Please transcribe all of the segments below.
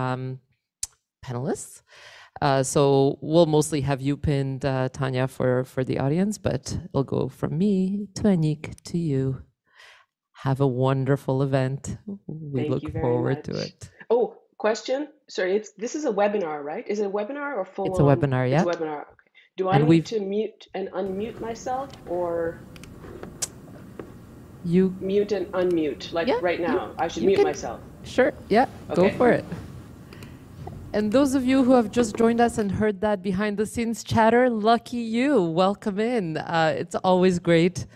um, panelists. Uh, so we'll mostly have you pinned, uh, Tanya, for, for the audience, but it'll go from me to Annick to you. Have a wonderful event. We Thank look forward to it. Oh, question. Sorry, it's this is a webinar, right? Is it a webinar or full It's a webinar, It's yeah. a webinar. Okay. Do I And need we've to mute and unmute myself or you mute and unmute? Like yeah, right you now, I should mute can myself. sure, yeah, go for it. And those of you who have just joined us and heard that behind the scenes chatter, lucky you. Welcome in. Uh, it's always great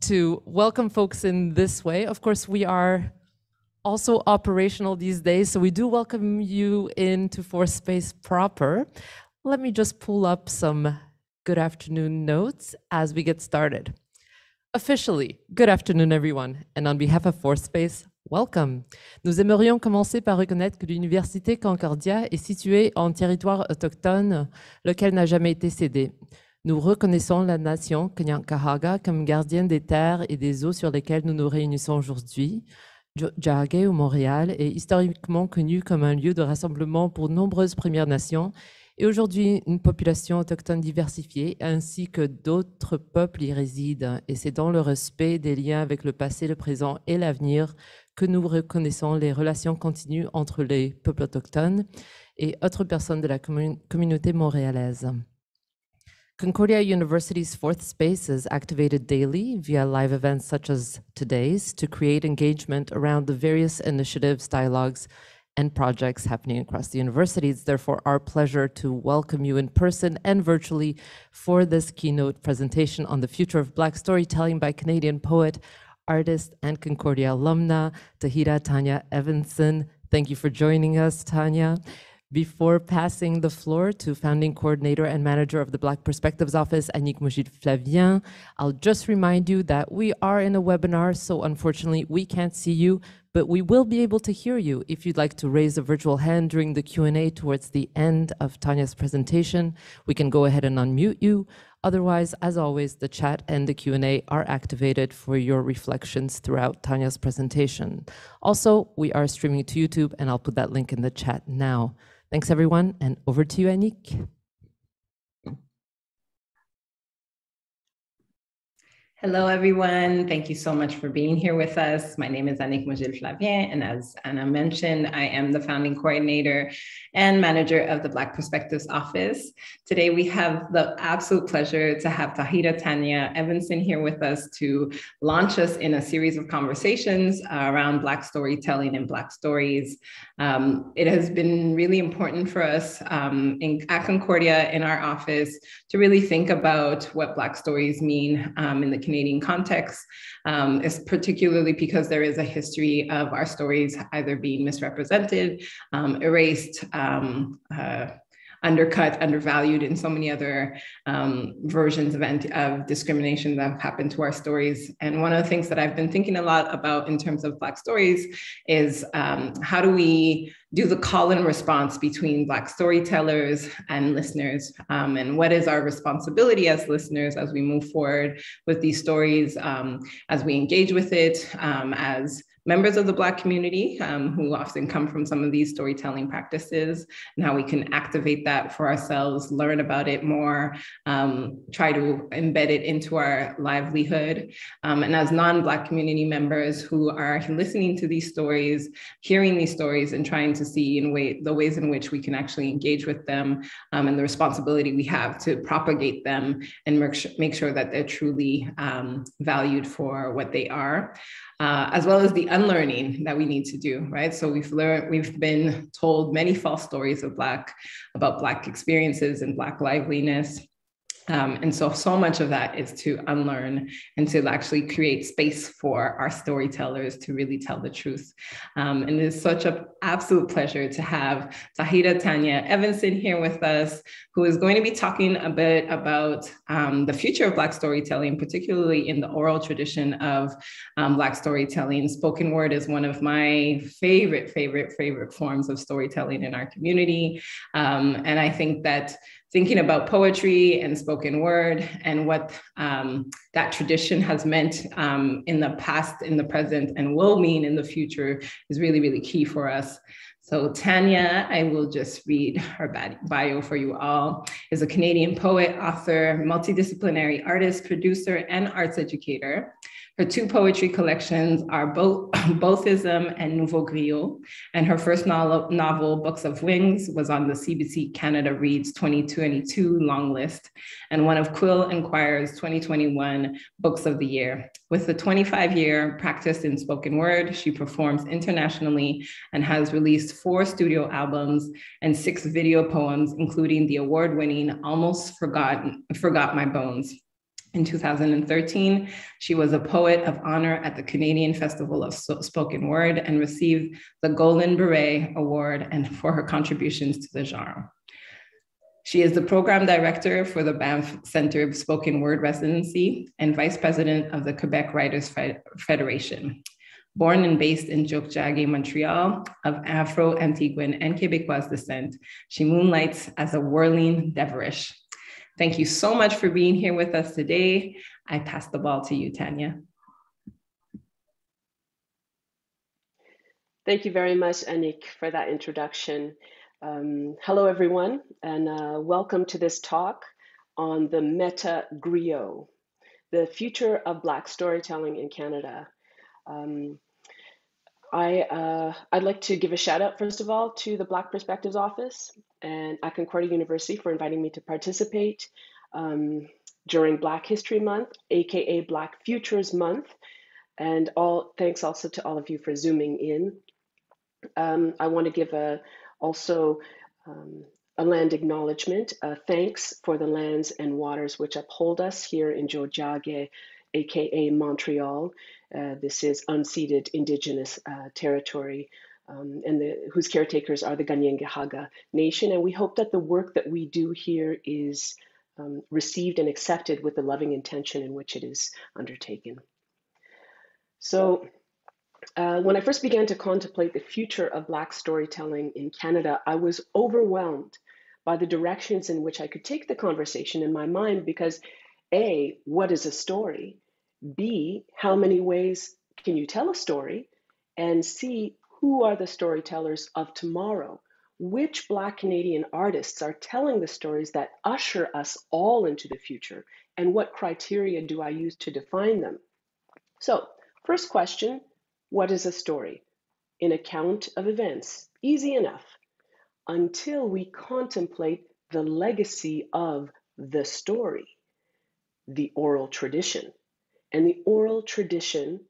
to welcome folks in this way. Of course, we are also operational these days, so we do welcome you into Fourth Space proper. Let me just pull up some good afternoon notes as we get started. Officially, good afternoon, everyone, and on behalf of Fourth Space, welcome. Nous aimerions commencer par reconnaître que l'Université Concordia est située en territoire autochtone, lequel n'a jamais été cédé. Nous reconnaissons la nation Kanyankahaga comme gardienne des terres et des eaux sur lesquelles nous nous réunissons aujourd'hui. Jo- Jargay ou Montréal est historiquement connu comme un lieu de rassemblement pour nombreuses Premières Nations et aujourd'hui une population autochtone diversifiée ainsi que d'autres peuples y résident. Et c'est dans le respect des liens avec le passé, le présent et l'avenir que nous reconnaissons les relations continues entre les peuples autochtones et autres personnes de la commun- communauté montréalaise. Concordia University's fourth space is activated daily via live events such as today's to create engagement around the various initiatives, dialogues, and projects happening across the university. It's therefore our pleasure to welcome you in person and virtually for this keynote presentation on the future of Black storytelling by Canadian poet, artist, and Concordia alumna, Tawhida Tanya Evanson. Thank you for joining us, Tanya. Before passing the floor to founding coordinator and manager of the Black Perspectives Office, Annick Maugile Flavien, I'll just remind you that we are in a webinar, so unfortunately we can't see you, but we will be able to hear you. If you'd like to raise a virtual hand during the Q&A towards the end of Tanya's presentation, we can go ahead and unmute you. Otherwise, as always, the chat and the Q&A are activated for your reflections throughout Tanya's presentation. Also, we are streaming to YouTube, and I'll put that link in the chat now. Thanks, everyone, and over to you, Annick. Hello, everyone. Thank you so much for being here with us. My name is Annick Maugile Flavien, and as Anna mentioned, I am the founding coordinator and manager of the Black Perspectives Office. Today, we have the absolute pleasure to have Tawhida Tanya Evanson here with us to launch us in a series of conversations around Black storytelling and Black stories. Um, it has been really important for us um, in, at Concordia in our office to really think about what Black stories mean um, in the Canadian context, um, is particularly because there is a history of our stories either being misrepresented, um, erased, um, uh, undercut, undervalued, in so many other um, versions of, anti- of discrimination that have happened to our stories. And one of the things that I've been thinking a lot about in terms of Black stories is um, how do we do the call and response between Black storytellers and listeners? Um, and what is our responsibility as listeners as we move forward with these stories, um, as we engage with it, um, as members of the Black community um, who often come from some of these storytelling practices, and how we can activate that for ourselves, learn about it more, um, try to embed it into our livelihood. Um, and as non Black community members who are listening to these stories, hearing these stories, and trying to see in way, the ways in which we can actually engage with them um, and the responsibility we have to propagate them and make sure, make sure that they're truly um, valued for what they are uh, as well as the unlearning that we need to do, right? So we've learned, we've been told many false stories of Black, about Black experiences and Black liveliness. Um, and so, so much of that is to unlearn and to actually create space for our storytellers to really tell the truth. Um, and it's such an absolute pleasure to have Tawhida Tanya Evanson here with us, who is going to be talking a bit about um, the future of Black storytelling, particularly in the oral tradition of um, Black storytelling. Spoken word is one of my favorite, favorite, favorite forms of storytelling in our community. Um, and I think that thinking about poetry and spoken word and what um, that tradition has meant um, in the past, in the present, and will mean in the future is really, really key for us. So Tanya, I will just read her bio for you all, is a Canadian poet, author, multidisciplinary artist, producer, and arts educator. Her two poetry collections are both Bothism and Nouveau Griot, and her first novel, novel, Books of Wings, was on the CBC Canada Reads 2022 long list, and one of Quill and Quire's 2021 Books of the Year. With a 25 year practice in spoken word, she performs internationally and has released four studio albums and six video poems, including the award winning Almost Forgotten, Forgot My Bones. In 2013, she was a Poet of Honor at the Canadian Festival of Spoken Word and received the Golden Beret Award and for her contributions to the genre. She is the program director for the Banff Center of Spoken Word Residency and vice president of the Quebec Writers Federation. Born and based in Tiohtià:ke, Montreal, of Afro-Antiguan and Quebecois descent, she moonlights as a whirling dervish, Thank you so much for being here with us today. I pass the ball to you, Tanya. Thank you very much, Annick, for that introduction. Um, hello, everyone, and uh, welcome to this talk on the Meta Griot, the future of Black storytelling in Canada. Um, I, uh, I'd like to give a shout out, first of all, to the Black Perspectives Office and at Concordia University for inviting me to participate um, during Black History Month, aka Black Futures Month. And all thanks also to all of you for zooming in. Um, I want to give a also um, a land acknowledgement. Uh, thanks for the lands and waters which uphold us here in Tiohtià:ke, aka Montreal. Uh, this is unceded indigenous uh, territory um, and the, whose caretakers are the Kanien'kehá:ka Nation. And we hope that the work that we do here is um, received and accepted with the loving intention in which it is undertaken. So, uh, when I first began to contemplate the future of Black storytelling in Canada, I was overwhelmed by the directions in which I could take the conversation in my mind because A, what is a story? B, how many ways can you tell a story? And C, who are the storytellers of tomorrow? Which Black Canadian artists are telling the stories that usher us all into the future? And what criteria do I use to define them? So, first question What is a story? An account of events. Easy enough. Until we contemplate the legacy of the story, the oral tradition. And the oral tradition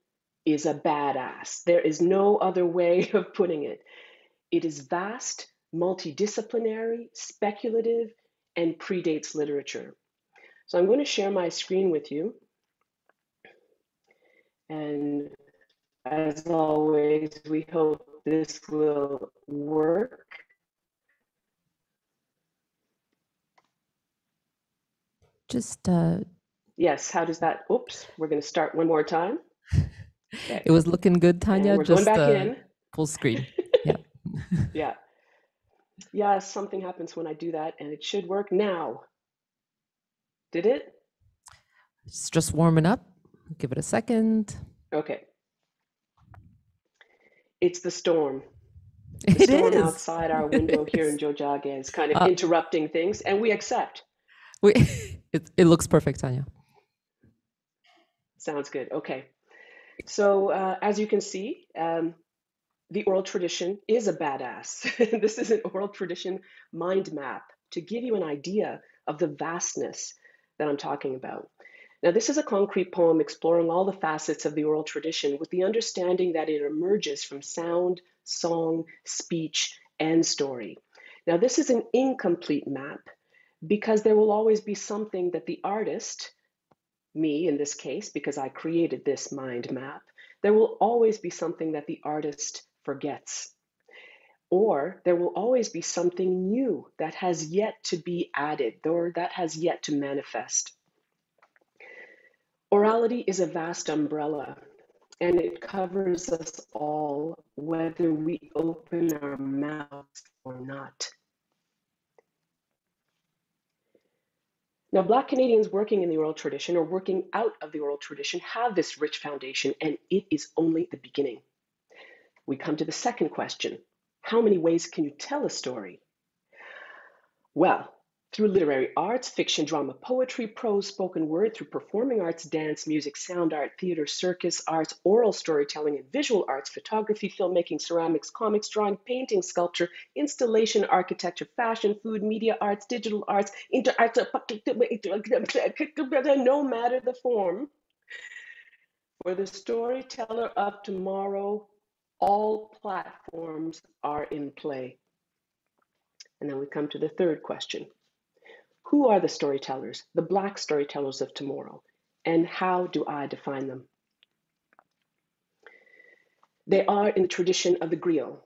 is a badass. There is no other way of putting it. It is vast, multidisciplinary, speculative, and predates literature. So I'm going to share my screen with you. And as always, we hope this will work. Just uh, Yes, how does that? Oops, we're going to start one more time. Okay. It was looking good, Tanya. And we're Just going back uh, in. Full screen. Yeah. yeah. Yeah, something happens when I do that, and it should work now. Did it? It's just warming up. Give it a second. Okay. It's the storm. The it storm is. outside our window here in Tiohtià:ke is kind of uh, interrupting things, and we accept. We, it, it looks perfect, Tanya. Sounds good. Okay. So uh, as you can see, um, the oral tradition is a badass. this is an oral tradition mind map to give you an idea of the vastness that I'm talking about. Now, this is a concrete poem exploring all the facets of the oral tradition with the understanding that it emerges from sound, song, speech, and story. Now, this is an incomplete map because there will always be something that the artist, me in this case, because I created this mind map, there will always be something that the artist forgets. Or there will always be something new that has yet to be added or that has yet to manifest. Orality is a vast umbrella and it covers us all, whether we open our mouths or not. Now, Black Canadians working in the oral tradition or working out of the oral tradition have this rich foundation, and it is only the beginning. We come to the second question How many ways can you tell a story? Well, through literary arts, fiction, drama, poetry, prose, spoken word, through performing arts, dance, music, sound art, theater, circus arts, oral storytelling, and visual arts, photography, filmmaking, ceramics, comics, drawing, painting, sculpture, installation, architecture, fashion, food, media arts, digital arts, inter no matter the form. For the storyteller of tomorrow, all platforms are in play. And then we come to the third question who are the storytellers, the Black storytellers of tomorrow, and how do I define them? They are in the tradition of the griot.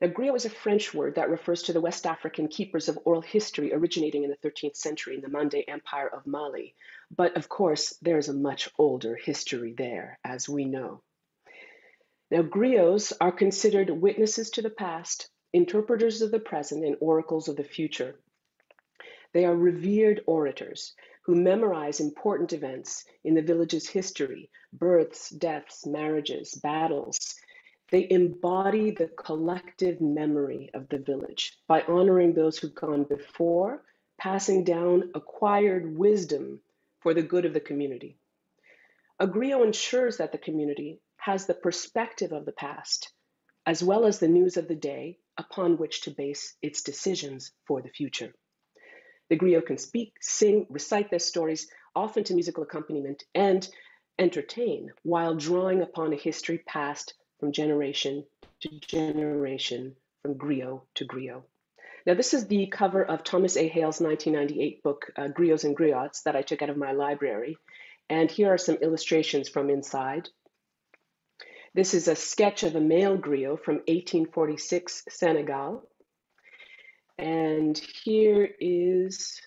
Now, griot is a French word that refers to the West African keepers of oral history originating in the 13th century in the Mande Empire of Mali. But of course, there's a much older history there, as we know. Now, griots are considered witnesses to the past, interpreters of the present, and oracles of the future. They are revered orators who memorize important events in the village's history births, deaths, marriages, battles. They embody the collective memory of the village by honoring those who've gone before, passing down acquired wisdom for the good of the community. A griot ensures that the community has the perspective of the past, as well as the news of the day upon which to base its decisions for the future. The griot can speak, sing, recite their stories, often to musical accompaniment, and entertain while drawing upon a history passed from generation to generation, from griot to griot. Now, this is the cover of Thomas A. Hale's 1998 book, uh, Griots and Griottes, that I took out of my library. And here are some illustrations from inside. This is a sketch of a male griot from 1846 Senegal. And here is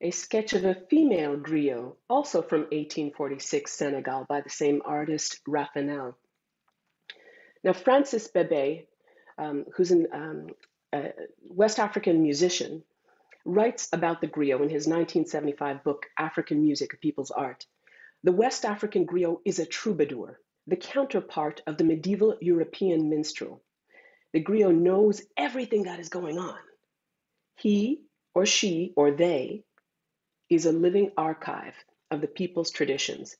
a sketch of a female griot, also from 1846 Senegal, by the same artist, Rafanel. Now, Francis Bebey, um, who's an, um, a West African musician, writes about the griot in his 1975 book, African Music, a People's Art. The West African griot is a troubadour, the counterpart of the medieval European minstrel. The griot knows everything that is going on. He or she or they is a living archive of the people's traditions.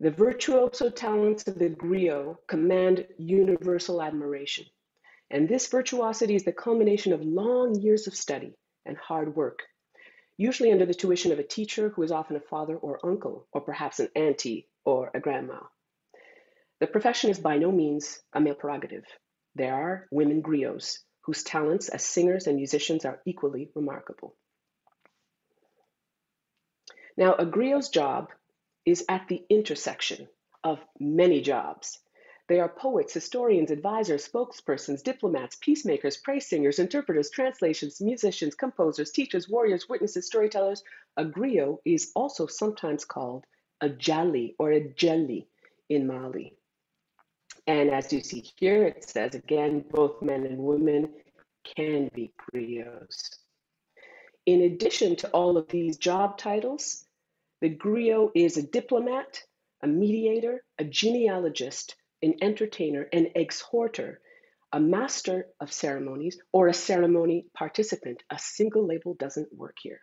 The virtuoso talents of the griot command universal admiration. And this virtuosity is the culmination of long years of study and hard work, usually under the tuition of a teacher who is often a father or uncle, or perhaps an auntie or a grandma. The profession is by no means a male prerogative. There are women griots whose talents as singers and musicians are equally remarkable. Now, a griot's job is at the intersection of many jobs. They are poets, historians, advisors, spokespersons, diplomats, peacemakers, praise singers, interpreters, translations, musicians, composers, teachers, warriors, witnesses, storytellers. A griot is also sometimes called a jali or a jelly in Mali. And as you see here, it says again, both men and women can be griots. In addition to all of these job titles, the griot is a diplomat, a mediator, a genealogist, an entertainer, an exhorter, a master of ceremonies, or a ceremony participant. A single label doesn't work here.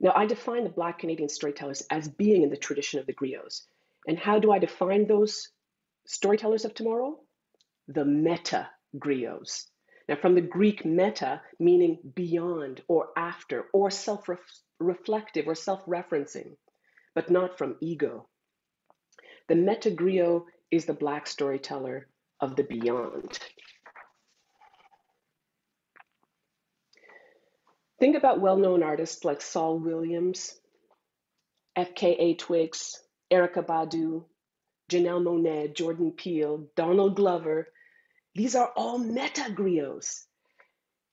Now, I define the Black Canadian storytellers as being in the tradition of the griots. And how do I define those storytellers of tomorrow? The meta griots. Now, from the Greek meta, meaning beyond or after or self reflective or self referencing, but not from ego. The meta griot is the Black storyteller of the beyond. Think about well known artists like Saul Williams, FKA Twigs, Erykah Badu, Janelle Monáe, Jordan Peele, Donald Glover. These are all meta griots.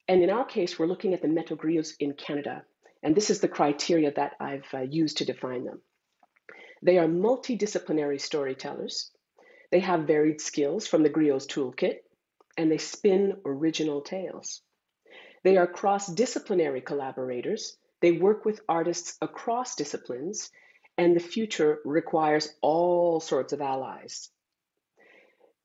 And in our case, we're looking at the meta griots in Canada. And this is the criteria that I've uh, used to define them. They are multidisciplinary storytellers. They have varied skills from the griot's toolkit, and they spin original tales. They are cross disciplinary collaborators. They work with artists across disciplines and the future requires all sorts of allies.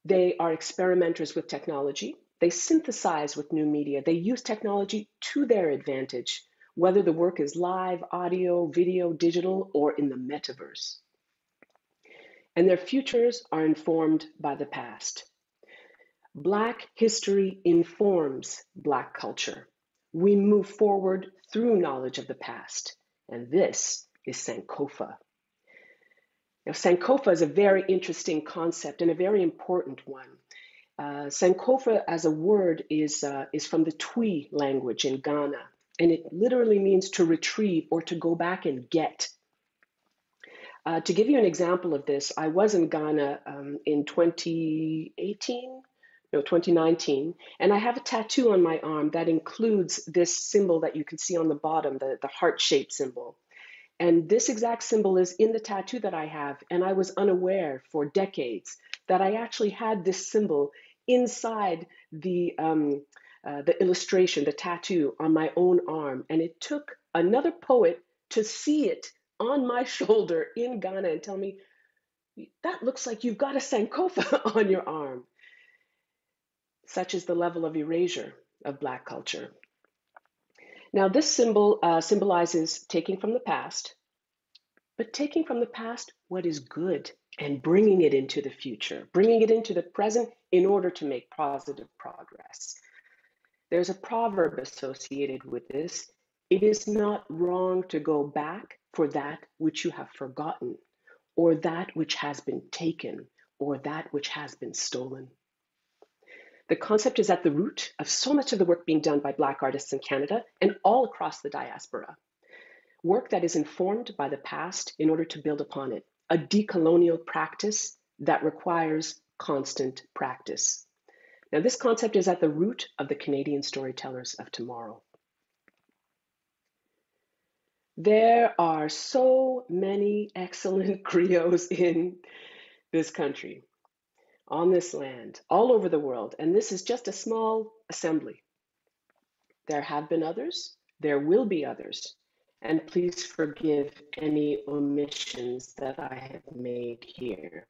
They are experimenters with technology. They synthesize with new media. They use technology to their advantage, whether the work is live, audio, video, digital, or in the metaverse. And their futures are informed by the past. Black history informs Black culture. We move forward through knowledge of the past, and this is Sankofa. Now, Sankofa is a very interesting concept and a very important one. Uh, Sankofa as a word is, uh, is from the Twi language in Ghana, and it literally means to retrieve or to go back and get. Uh, to give you an example of this, I was in Ghana um, in 2018, no, 2019, and I have a tattoo on my arm that includes this symbol that you can see on the bottom, the, the heart shaped symbol. And this exact symbol is in the tattoo that I have. And I was unaware for decades that I actually had this symbol inside the, um, uh, the illustration, the tattoo on my own arm. And it took another poet to see it on my shoulder in Ghana and tell me, that looks like you've got a Sankofa on your arm. Such is the level of erasure of Black culture. Now, this symbol uh, symbolizes taking from the past, but taking from the past what is good and bringing it into the future, bringing it into the present in order to make positive progress. There's a proverb associated with this. It is not wrong to go back for that which you have forgotten, or that which has been taken, or that which has been stolen. The concept is at the root of so much of the work being done by Black artists in Canada and all across the diaspora. Work that is informed by the past in order to build upon it, a decolonial practice that requires constant practice. Now, this concept is at the root of the Canadian storytellers of tomorrow. There are so many excellent griots in this country on this land, all over the world, and this is just a small assembly. There have been others, there will be others, and please forgive any omissions that I have made here.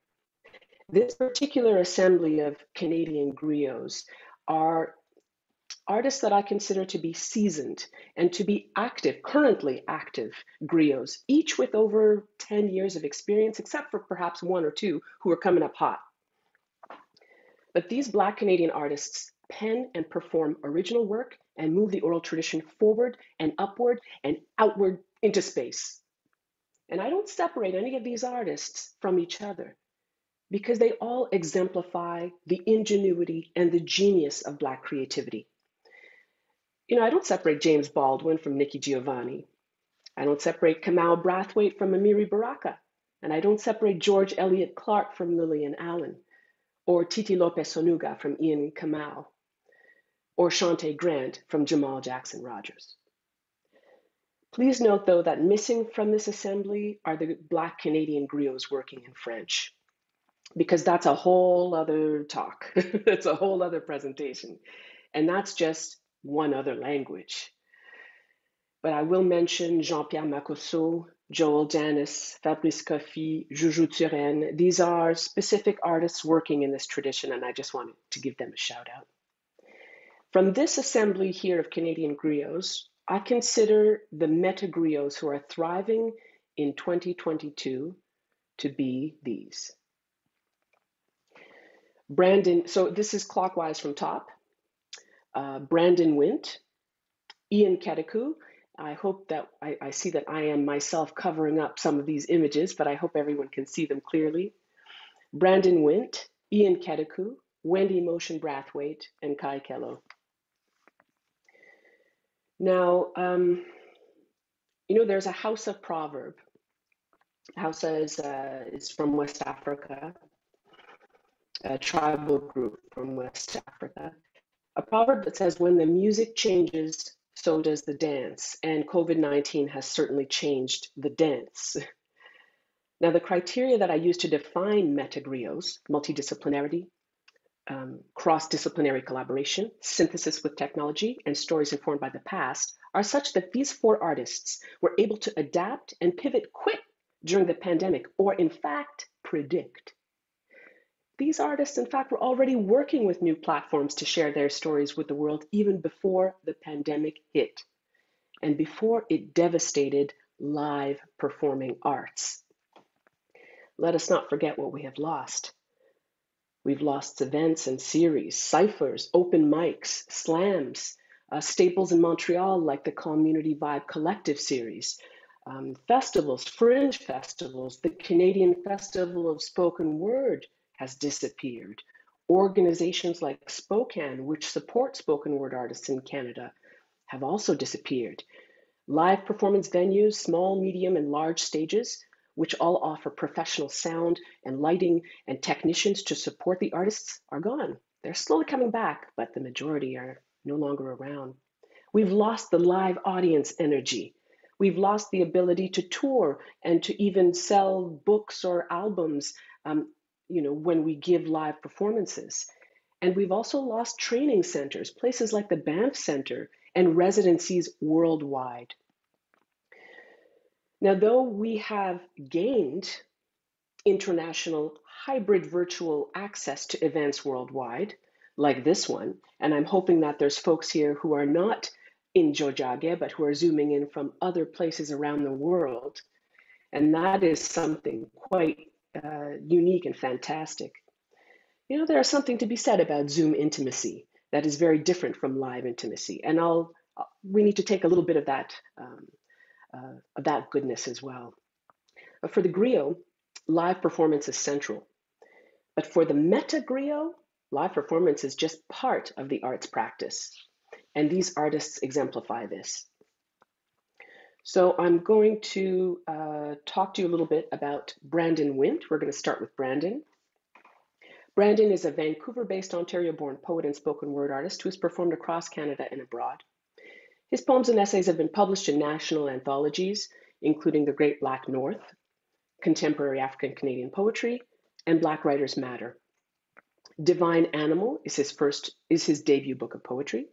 This particular assembly of Canadian griots are artists that I consider to be seasoned and to be active, currently active griots, each with over 10 years of experience, except for perhaps one or two who are coming up hot. But these Black Canadian artists pen and perform original work and move the oral tradition forward and upward and outward into space. And I don't separate any of these artists from each other because they all exemplify the ingenuity and the genius of Black creativity. You know, I don't separate James Baldwin from Nikki Giovanni. I don't separate Kamau Brathwaite from Amiri Baraka. And I don't separate George Elliott Clarke from Lillian Allen or Titilope Sonuga from Ian Kamau, or Shauntay Grant from Jamal Jackson Rogers. Please note, though, that missing from this assembly are the Black Canadian griots working in French, because that's a whole other talk. it's a whole other presentation. And that's just one other language. But I will mention Jean Pierre Makosso, Joel Janis, Fabrice Koffy, Juju Turenne. These are specific artists working in this tradition, and I just wanted to give them a shout out. From this assembly here of Canadian griots, I consider the meta griots who are thriving in 2022 to be these. Brandon, so this is clockwise from top. Uh, Brandon Wint, Ian Keteku, I hope that I, I, see that I am myself covering up some of these images, but I hope everyone can see them clearly. Brandon Wint, Ian Keteku, Wendy Motion Brathwaite, and Kaie Kellough. Now, um, you know, there's a Hausa proverb. Hausa is, uh, is from West Africa, a tribal group from West Africa. A proverb that says, when the music changes, so does the dance. And COVID 19 has certainly changed the dance. Now, the criteria that I use to define metagriots, multidisciplinarity, um, cross disciplinary collaboration, synthesis with technology, and stories informed by the past, are such that these four artists were able to adapt and pivot quick during the pandemic, or in fact, predict. These artists, in fact, were already working with new platforms to share their stories with the world even before the pandemic hit and before it devastated live performing arts. Let us not forget what we have lost. We've lost events and series, ciphers, open mics, slams, uh, staples in Montreal like the Community Vibe Collective series, um, festivals, fringe festivals, the Canadian Festival of Spoken Word has disappeared. Organizations like Spokane, which support spoken word artists in Canada, have also disappeared. Live performance venues, small, medium, and large stages, which all offer professional sound and lighting and technicians to support the artists, are gone. They're slowly coming back, but the majority are no longer around. We've lost the live audience energy. We've lost the ability to tour and to even sell books or albums, um, you know, when we give live performances. And we've also lost training centers, places like the Banff Center and residencies worldwide. Now, though we have gained international hybrid virtual access to events worldwide, like this one, and I'm hoping that there's folks here who are not in Tiohtià:ke, but who are zooming in from other places around the world. And that is something quite uh, unique and fantastic. You know, there's something to be said about Zoom intimacy that is very different from live intimacy. And I'll, uh, we need to take a little bit of that, um, uh, of that goodness as well. But for the griot, live performance is central. But for the meta griot, live performance is just part of the arts practice. And these artists exemplify this. So I'm going to uh, talk to you a little bit about Brandon Wint. We're going to start with Brandon. Brandon is a Vancouver-based Ontario-born poet and spoken word artist who has performed across Canada and abroad. His poems and essays have been published in national anthologies, including The Great Black North, Contemporary African Canadian Poetry, and Black Writers Matter. Divine Animal is his first is his debut book of poetry,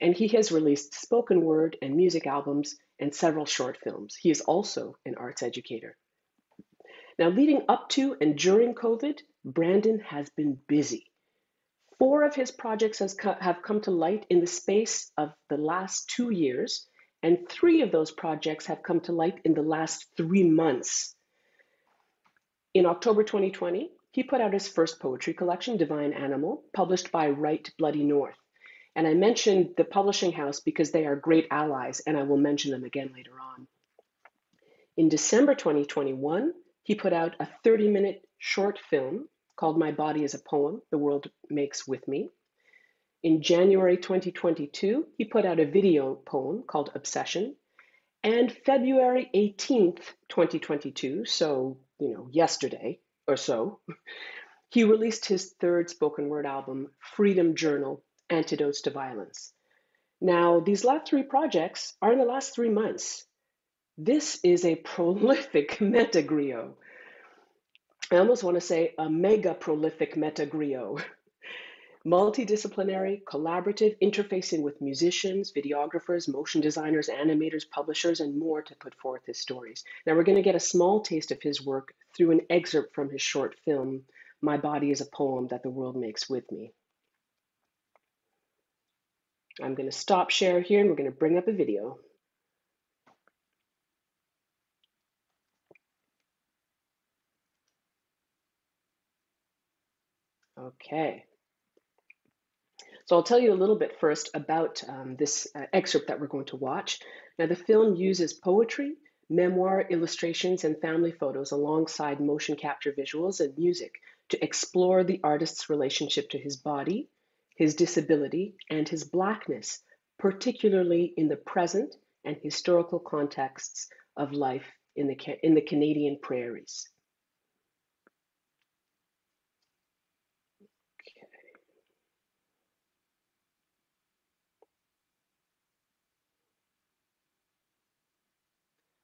and he has released spoken word and music albums and several short films. He is also an arts educator. Now, leading up to and during COVID, Brandon has been busy. Four of his projects co- have come to light in the space of the last two years, and three of those projects have come to light in the last three months. In October 2020, he put out his first poetry collection, Divine Animal, published by Write Bloody North. And I mentioned the publishing house because they are great allies, and I will mention them again later on. In December 2021, he put out a 30 minute short film called My Body is a Poem The World Makes With Me. In January 2022, he put out a video poem called Obsession. And February 18th, 2022, so, you know, yesterday or so, he released his third spoken word album, Freedom Journal Antidotes to Violence. Now, these last three projects are in the last three months. This is a prolific metagriot. I almost want to say a mega prolific metagriot. Multidisciplinary, collaborative, interfacing with musicians, videographers, motion designers, animators, publishers, and more to put forth his stories. Now, we're going to get a small taste of his work through an excerpt from his short film, My Body is a Poem That the World Makes with Me. I'm going to stop share here and we're going to bring up a video. Okay. So I'll tell you a little bit first about um, this uh, excerpt that we're going to watch. Now, the film uses poetry, memoir, illustrations, and family photos alongside motion capture visuals and music to explore the artist's relationship to his body, his disability, and his blackness, particularly in the present and historical contexts of life in the, in the Canadian prairies.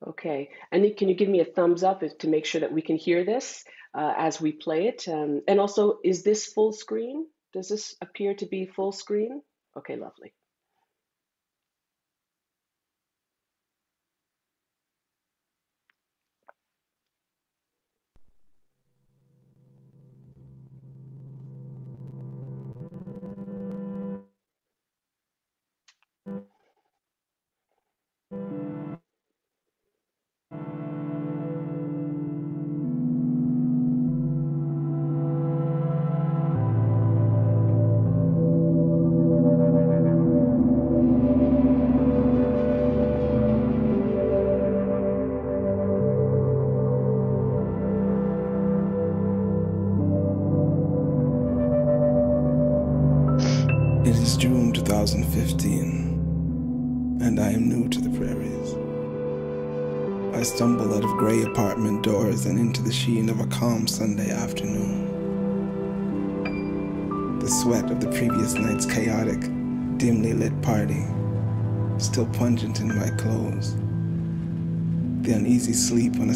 Okay, and can you give me a thumbs up if, to make sure that we can hear this uh, as we play it? Um, and also, is this full screen? Does this appear to be full screen? Okay, lovely.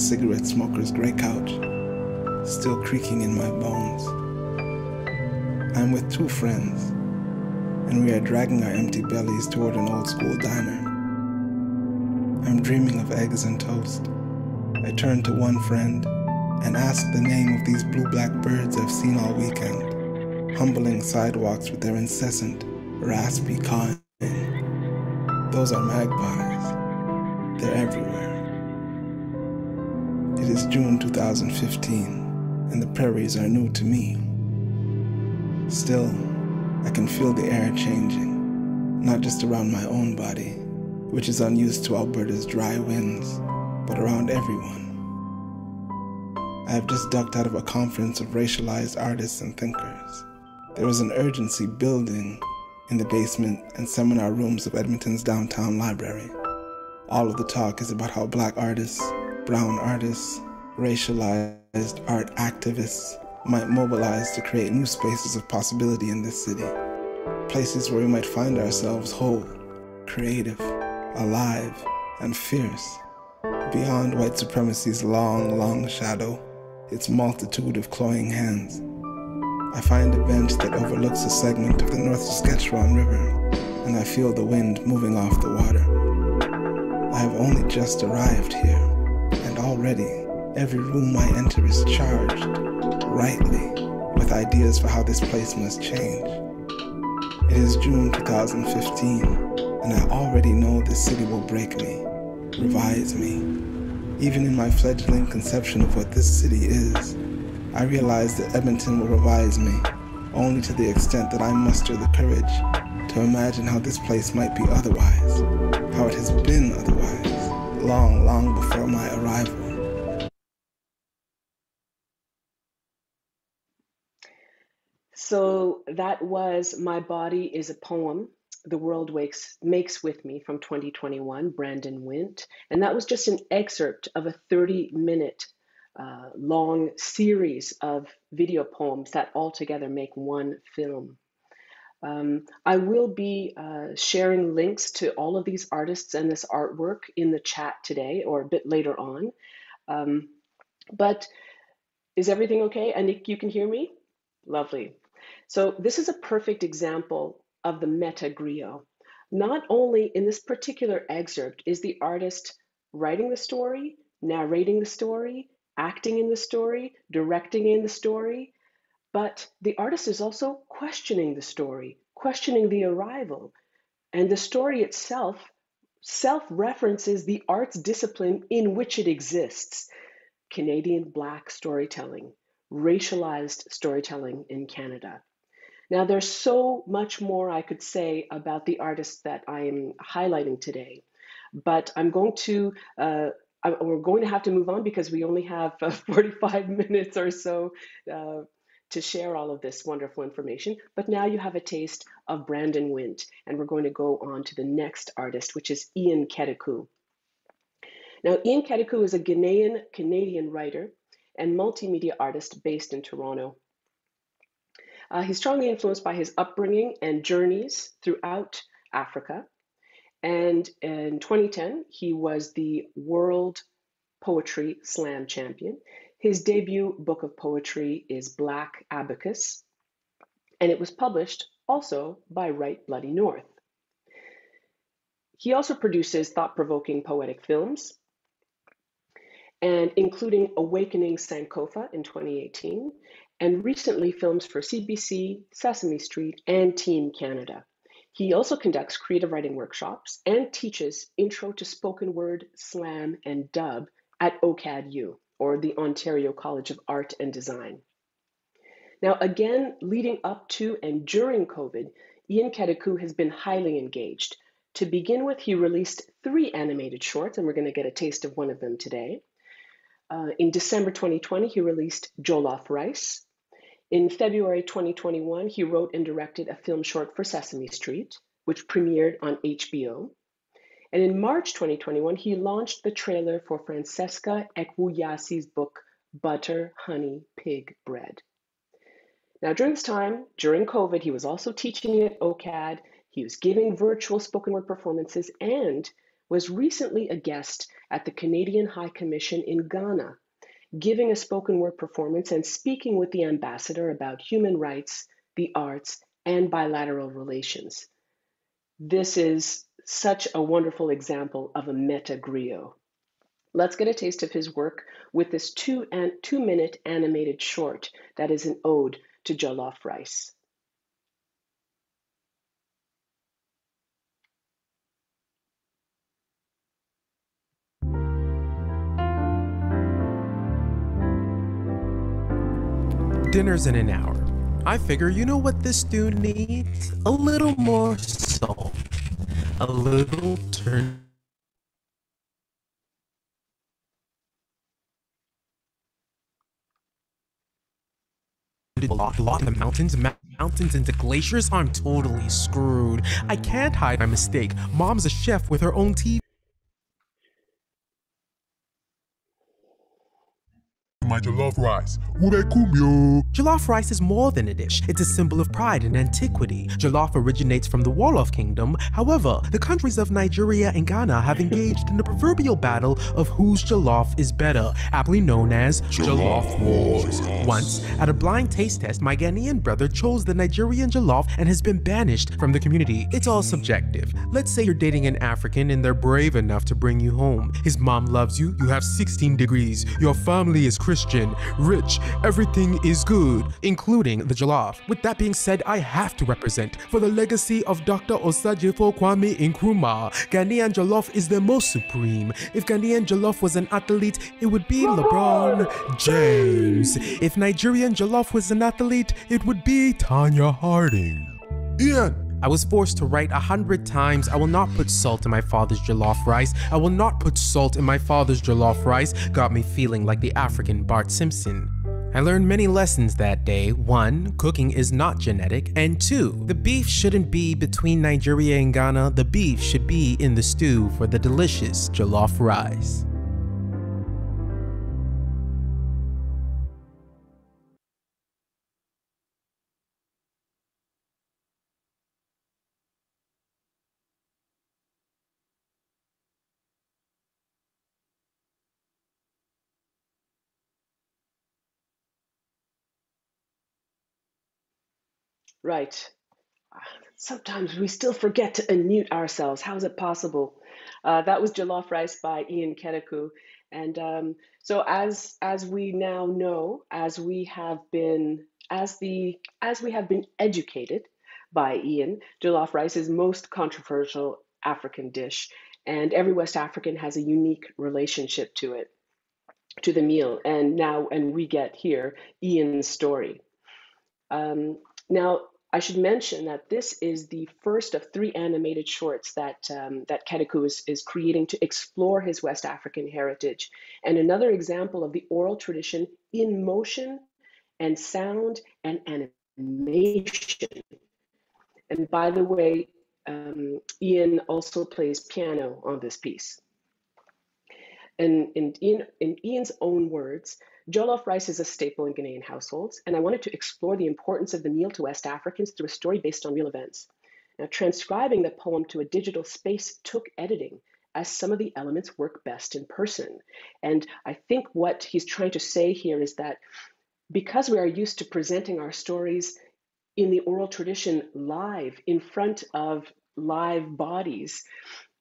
Cigarette smoker's gray couch, still creaking in my bones. I'm with two friends and we are dragging our empty bellies toward an old school diner. I'm dreaming of eggs and toast. I turn to one friend and ask the name of these blue black birds I've seen all weekend, humbling sidewalks with their incessant, raspy cawing. Those are magpies. Is June 2015, and the prairies are new to me. Still, I can feel the air changing, not just around my own body, which is unused to Alberta's dry winds, but around everyone. I have just ducked out of a conference of racialized artists and thinkers. There was an urgency building in the basement and seminar rooms of Edmonton's downtown library. All of the talk is about how black artists, brown artists, racialized art activists, might mobilize to create new spaces of possibility in this city. Places where we might find ourselves whole, creative, alive, and fierce, beyond white supremacy's long, long shadow, its multitude of cloying hands. I find a bench that overlooks a segment of the North Saskatchewan River, and I feel the wind moving off the water. I have only just arrived here, already every room I enter is charged rightly with ideas for how this place must change. It is June 2015, and I already know this city will break me, revise me. Even in my fledgling conception of what this city is, I realize that Edmonton will revise me, only to the extent that I muster the courage to imagine how this place might be otherwise, how it has been otherwise, long, long before my arrival. So that was My Body is a Poem, The World Wakes, Makes With Me from 2021, Brandon Wint. And that was just an excerpt of a 30 minute uh, long series of video poems that altogether make one film. Um, I will be uh, sharing links to all of these artists and this artwork in the chat today or a bit later on. Um, but is everything okay? Annick, you can hear me? Lovely. So this is a perfect example of the meta griot. Not only in this particular excerpt is the artist writing the story, narrating the story, acting in the story, directing in the story, but the artist is also questioning the story, questioning the arrival. And the story itself self references the arts discipline in which it exists Canadian Black storytelling, racialized storytelling in Canada. Now, there's so much more I could say about the artists that I am highlighting today, but I'm going to, uh, I, we're going to have to move on because we only have uh, 45 minutes or so uh, to share all of this wonderful information. But now you have a taste of Brandon Wint, and we're going to go on to the next artist, which is Ian Keteku. Now, Ian Keteku is a Ghanaian Canadian writer and multimedia artist based in Toronto. Uh, he's strongly influenced by his upbringing and journeys throughout Africa. And in 2010, he was the World Poetry Slam champion. His debut book of poetry is Black Abacus, and it was published also by Write Bloody North. He also produces thought provoking poetic films, and including Awakening Sankofa in 2018 and recently films for CBC, Sesame Street, and Team Canada. He also conducts creative writing workshops and teaches Intro to Spoken Word, Slam, and Dub at OCADU, or the Ontario College of Art and Design. Now, again, leading up to and during COVID, Ian Keteku has been highly engaged. To begin with, he released three animated shorts, and we're going to get a taste of one of them today. Uh, in December 2020, he released Jollof Rice. In February 2021, he wrote and directed a film short for Sesame Street, which premiered on HBO. And in March 2021, he launched the trailer for Francesca Ekwuyasi's book, Butter, Honey, Pig, Bread. Now, during this time, during COVID, he was also teaching at OCAD, he was giving virtual spoken word performances, and was recently a guest at the Canadian High Commission in Ghana, giving a spoken word performance and speaking with the ambassador about human rights, the arts, and bilateral relations. This is such a wonderful example of a meta griot. Let's get a taste of his work with this two, and two minute animated short that is an ode to jollof rice. Dinner's in an hour. I figure you know what this dude needs? A little more salt. A little turn lot in the mountains, mountains into glaciers, I'm totally screwed. I can't hide my mistake. Mom's a chef with her own TV. My jollof rice. Jollof rice is more than a dish. It's a symbol of pride and antiquity. Jollof originates from the Wolof Kingdom. However, the countries of Nigeria and Ghana have engaged in the proverbial battle of whose jollof is better, aptly known as Jollof Wars. Once, at a blind taste test, my Ghanaian brother chose the Nigerian jollof and has been banished from the community. It's all subjective. Let's say you're dating an African and they're brave enough to bring you home. His mom loves you, you have 16 degrees, your family is Christian Christian, rich, everything is good, including the jollof. With that being said, I have to represent for the legacy of Dr. Osagyefo Kwame Nkrumah. Ghanaian jollof is the most supreme. If Ghanaian jollof was an athlete, it would be LeBron James. If Nigerian jollof was an athlete, it would be Tonya Harding. Ian, I was forced to write a hundred times, I will not put salt in my father's jollof rice. I will not put salt in my father's jollof rice. Got me feeling like the African Bart Simpson. I learned many lessons that day. One, cooking is not genetic. And two, the beef shouldn't be between Nigeria and Ghana. The beef should be in the stew for the delicious jollof rice. Right. Sometimes we still forget to unmute ourselves. How is it possible? Uh, that was Jollof Rice by Ian Keteku. And um, so as as we now know, as we have been as the as we have been educated by Ian, jollof rice is most controversial African dish, and every West African has a unique relationship to it, to the meal. And now, and we get here Ian's story. Um, now, I should mention that this is the first of three animated shorts that um, that Keteku is, is creating to explore his West African heritage, and another example of the oral tradition in motion and sound and animation. And by the way, um, Ian also plays piano on this piece. And in, in, in Ian's own words, Jollof rice is a staple in Ghanaian households, and I wanted to explore the importance of the meal to West Africans through a story based on real events. Now, transcribing the poem to a digital space took editing, as some of the elements work best in person. And I think what he's trying to say here is that because we are used to presenting our stories in the oral tradition live in front of live bodies,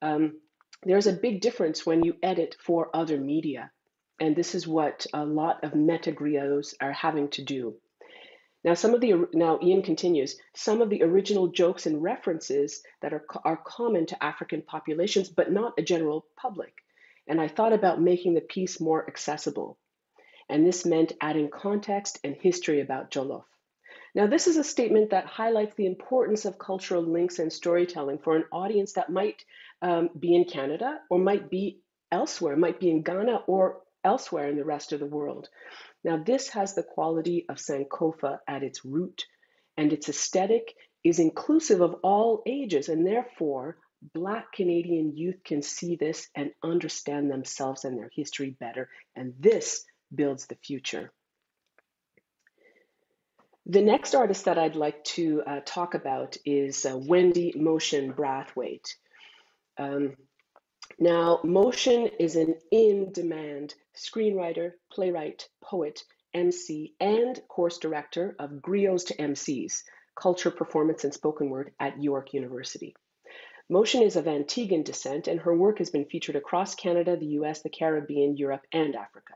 um, there's a big difference when you edit for other media. And this is what a lot of meta griots are having to do. Now, some of the now Ian continues. Some of the original jokes and references that are are common to African populations, but not a general public. And I thought about making the piece more accessible, and this meant adding context and history about Jollof. Now, this is a statement that highlights the importance of cultural links and storytelling for an audience that might um, be in Canada or might be elsewhere, might be in Ghana or elsewhere in the rest of the world. Now, this has the quality of Sankofa at its root, and its aesthetic is inclusive of all ages, and therefore, Black Canadian youth can see this and understand themselves and their history better, and this builds the future. The next artist that I'd like to uh, talk about is uh, Wendy Motion Brathwaite. Um, now, Motion is an in demand screenwriter, playwright, poet, MC, and course director of Griots to MCs, Culture, Performance, and Spoken Word at York University. Motion is of Antiguan descent, and her work has been featured across Canada, the US, the Caribbean, Europe, and Africa.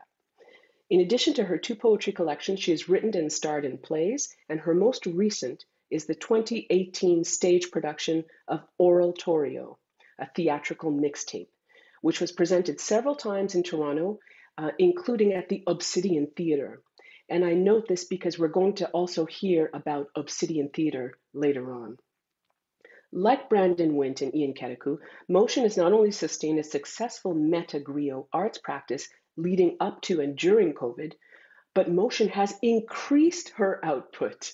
In addition to her two poetry collections, she has written and starred in plays, and her most recent is the 2018 stage production of Oratorio, a theatrical mixtape, which was presented several times in Toronto, uh, including at the Obsidian Theatre. And I note this because we're going to also hear about Obsidian Theatre later on. Like Brandon Wint and Ian Keteku, Motion has not only sustained a successful meta griot arts practice leading up to and during COVID, but Motion has increased her output.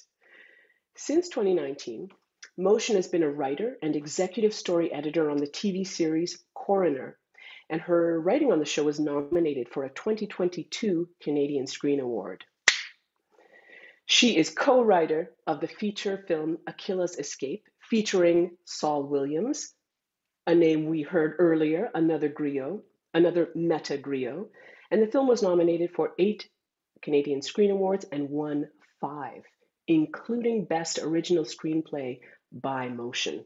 Since 2019, Motion has been a writer and executive story editor on the TV series Coroner, and her writing on the show was nominated for a 2022 Canadian Screen Award. She is co writer of the feature film Akila's Escape, featuring Saul Williams, a name we heard earlier, another griot, another meta griot, and the film was nominated for eight Canadian Screen Awards and won five, including Best Original Screenplay by Motion.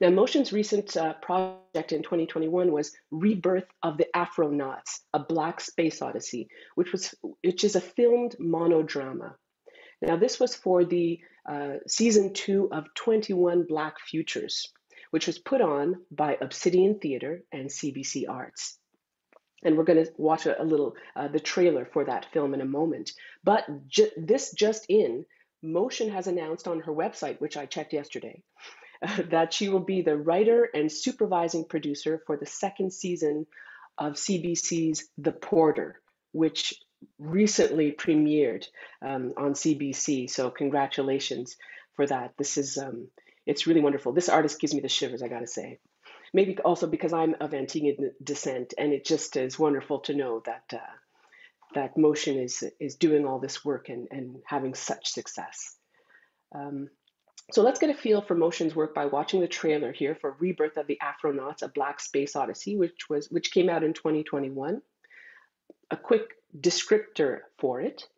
Now, Motion's recent uh, project in 2021 was Rebirth of the Afronauts, a Black Space Odyssey, which was which is a filmed monodrama. Now, this was for the uh, season two of 21 Black Futures, which was put on by Obsidian Theatre and CBC Arts and we're going to watch a, a little uh, the trailer for that film in a moment. But ju- this just in, Motion has announced on her website, which I checked yesterday, that she will be the writer and supervising producer for the second season of CBC's The Porter, which recently premiered um, on CBC. So congratulations for that. This is um, it's really wonderful. This artist gives me the shivers, I gotta say maybe also because I'm of Antiguan descent, and it just is wonderful to know that uh, that motion is is doing all this work and, and having such success. Um, so let's get a feel for Motion's work by watching the trailer here for Rebirth of the Afronauts, a Black Space Odyssey, which was which came out in 2021. A quick descriptor for it.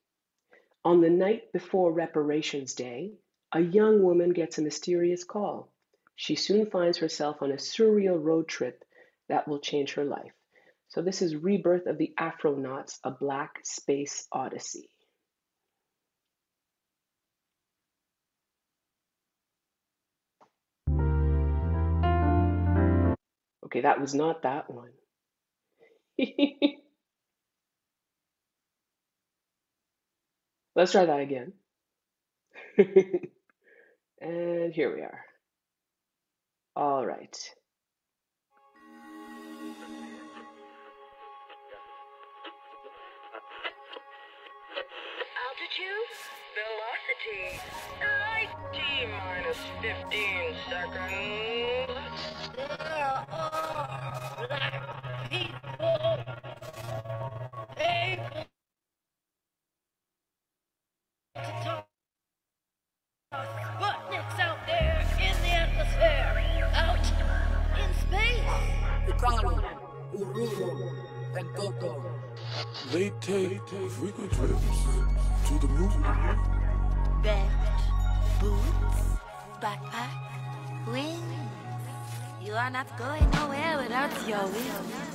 On the night before Reparations Day, a young woman gets a mysterious call. She soon finds herself on a surreal road trip that will change her life. So, this is Rebirth of the Afronauts, a Black Space Odyssey. Okay, that was not that one. Let's try that again. and here we are. All right. 90 minus 15 seconds. To talk. Out there in the atmosphere, out in space. They take frequent trips to the moon. Belt, boots, backpack, wings. You are not going nowhere without your wings.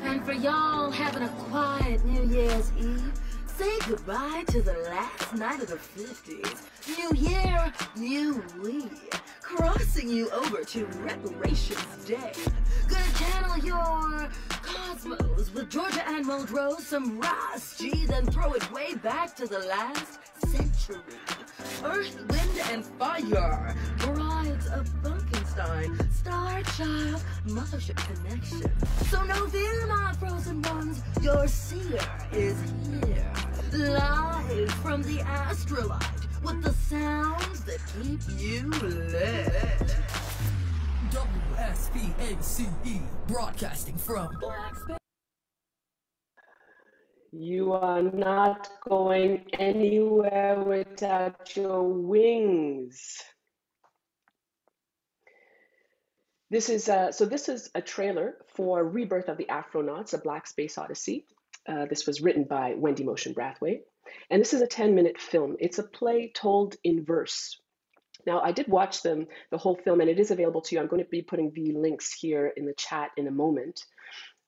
And for y'all having a quiet New Year's Eve, say goodbye to the last night of the 50s. New year, new we. Crossing you over to Reparations Day. Gonna channel your cosmos with Georgia Anne Muldrow, some Ross G, then throw it way back to the last century. Earth, wind, and fire. Brides of Funkenstein. Star Child. Mothership connection. So no fear, my frozen ones. Your seer is here. Live from the astrolite with the sounds that keep you lit. WSPACE broadcasting from. You are not going anywhere without your wings. This is a, so. This is a trailer for Rebirth of the Afronauts, a Black Space Odyssey. Uh, this was written by Wendy Motion Brathwaite, and this is a 10-minute film. It's a play told in verse. Now, I did watch them, the whole film, and it is available to you. I'm going to be putting the links here in the chat in a moment.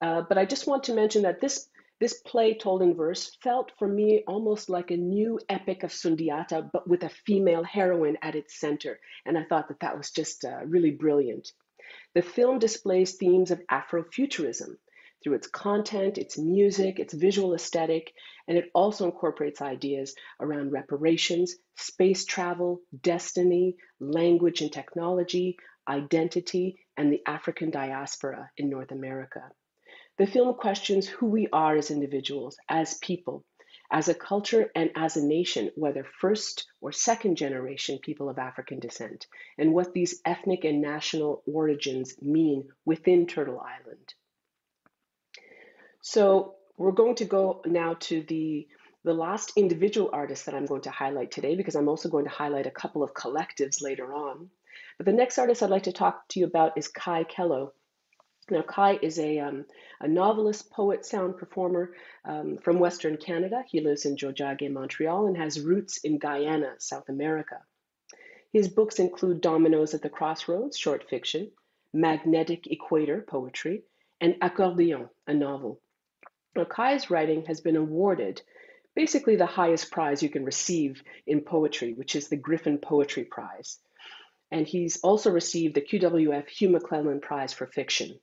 Uh, but I just want to mention that this this play told in verse felt for me almost like a new epic of Sundiata, but with a female heroine at its center. And I thought that that was just uh, really brilliant. The film displays themes of Afrofuturism through its content, its music, its visual aesthetic, and it also incorporates ideas around reparations, space travel, destiny, language and technology, identity, and the African diaspora in North America. The film questions who we are as individuals, as people, as a culture, and as a nation, whether first or second generation people of African descent, and what these ethnic and national origins mean within Turtle Island. So we're going to go now to the the last individual artist that I'm going to highlight today because I'm also going to highlight a couple of collectives later on. But the next artist I'd like to talk to you about is Kaie Kellough. Now, Kaie is a, um, a novelist, poet, sound performer um, from Western Canada. He lives in Tiohtià:ke, Montreal, and has roots in Guyana, South America. His books include Dominoes at the Crossroads, short fiction, Magnetic Equator, poetry, and Accordion, a novel. Now, Kaie's writing has been awarded basically the highest prize you can receive in poetry, which is the Griffin Poetry Prize. And he's also received the QWF Hugh MacLennan Prize for Fiction.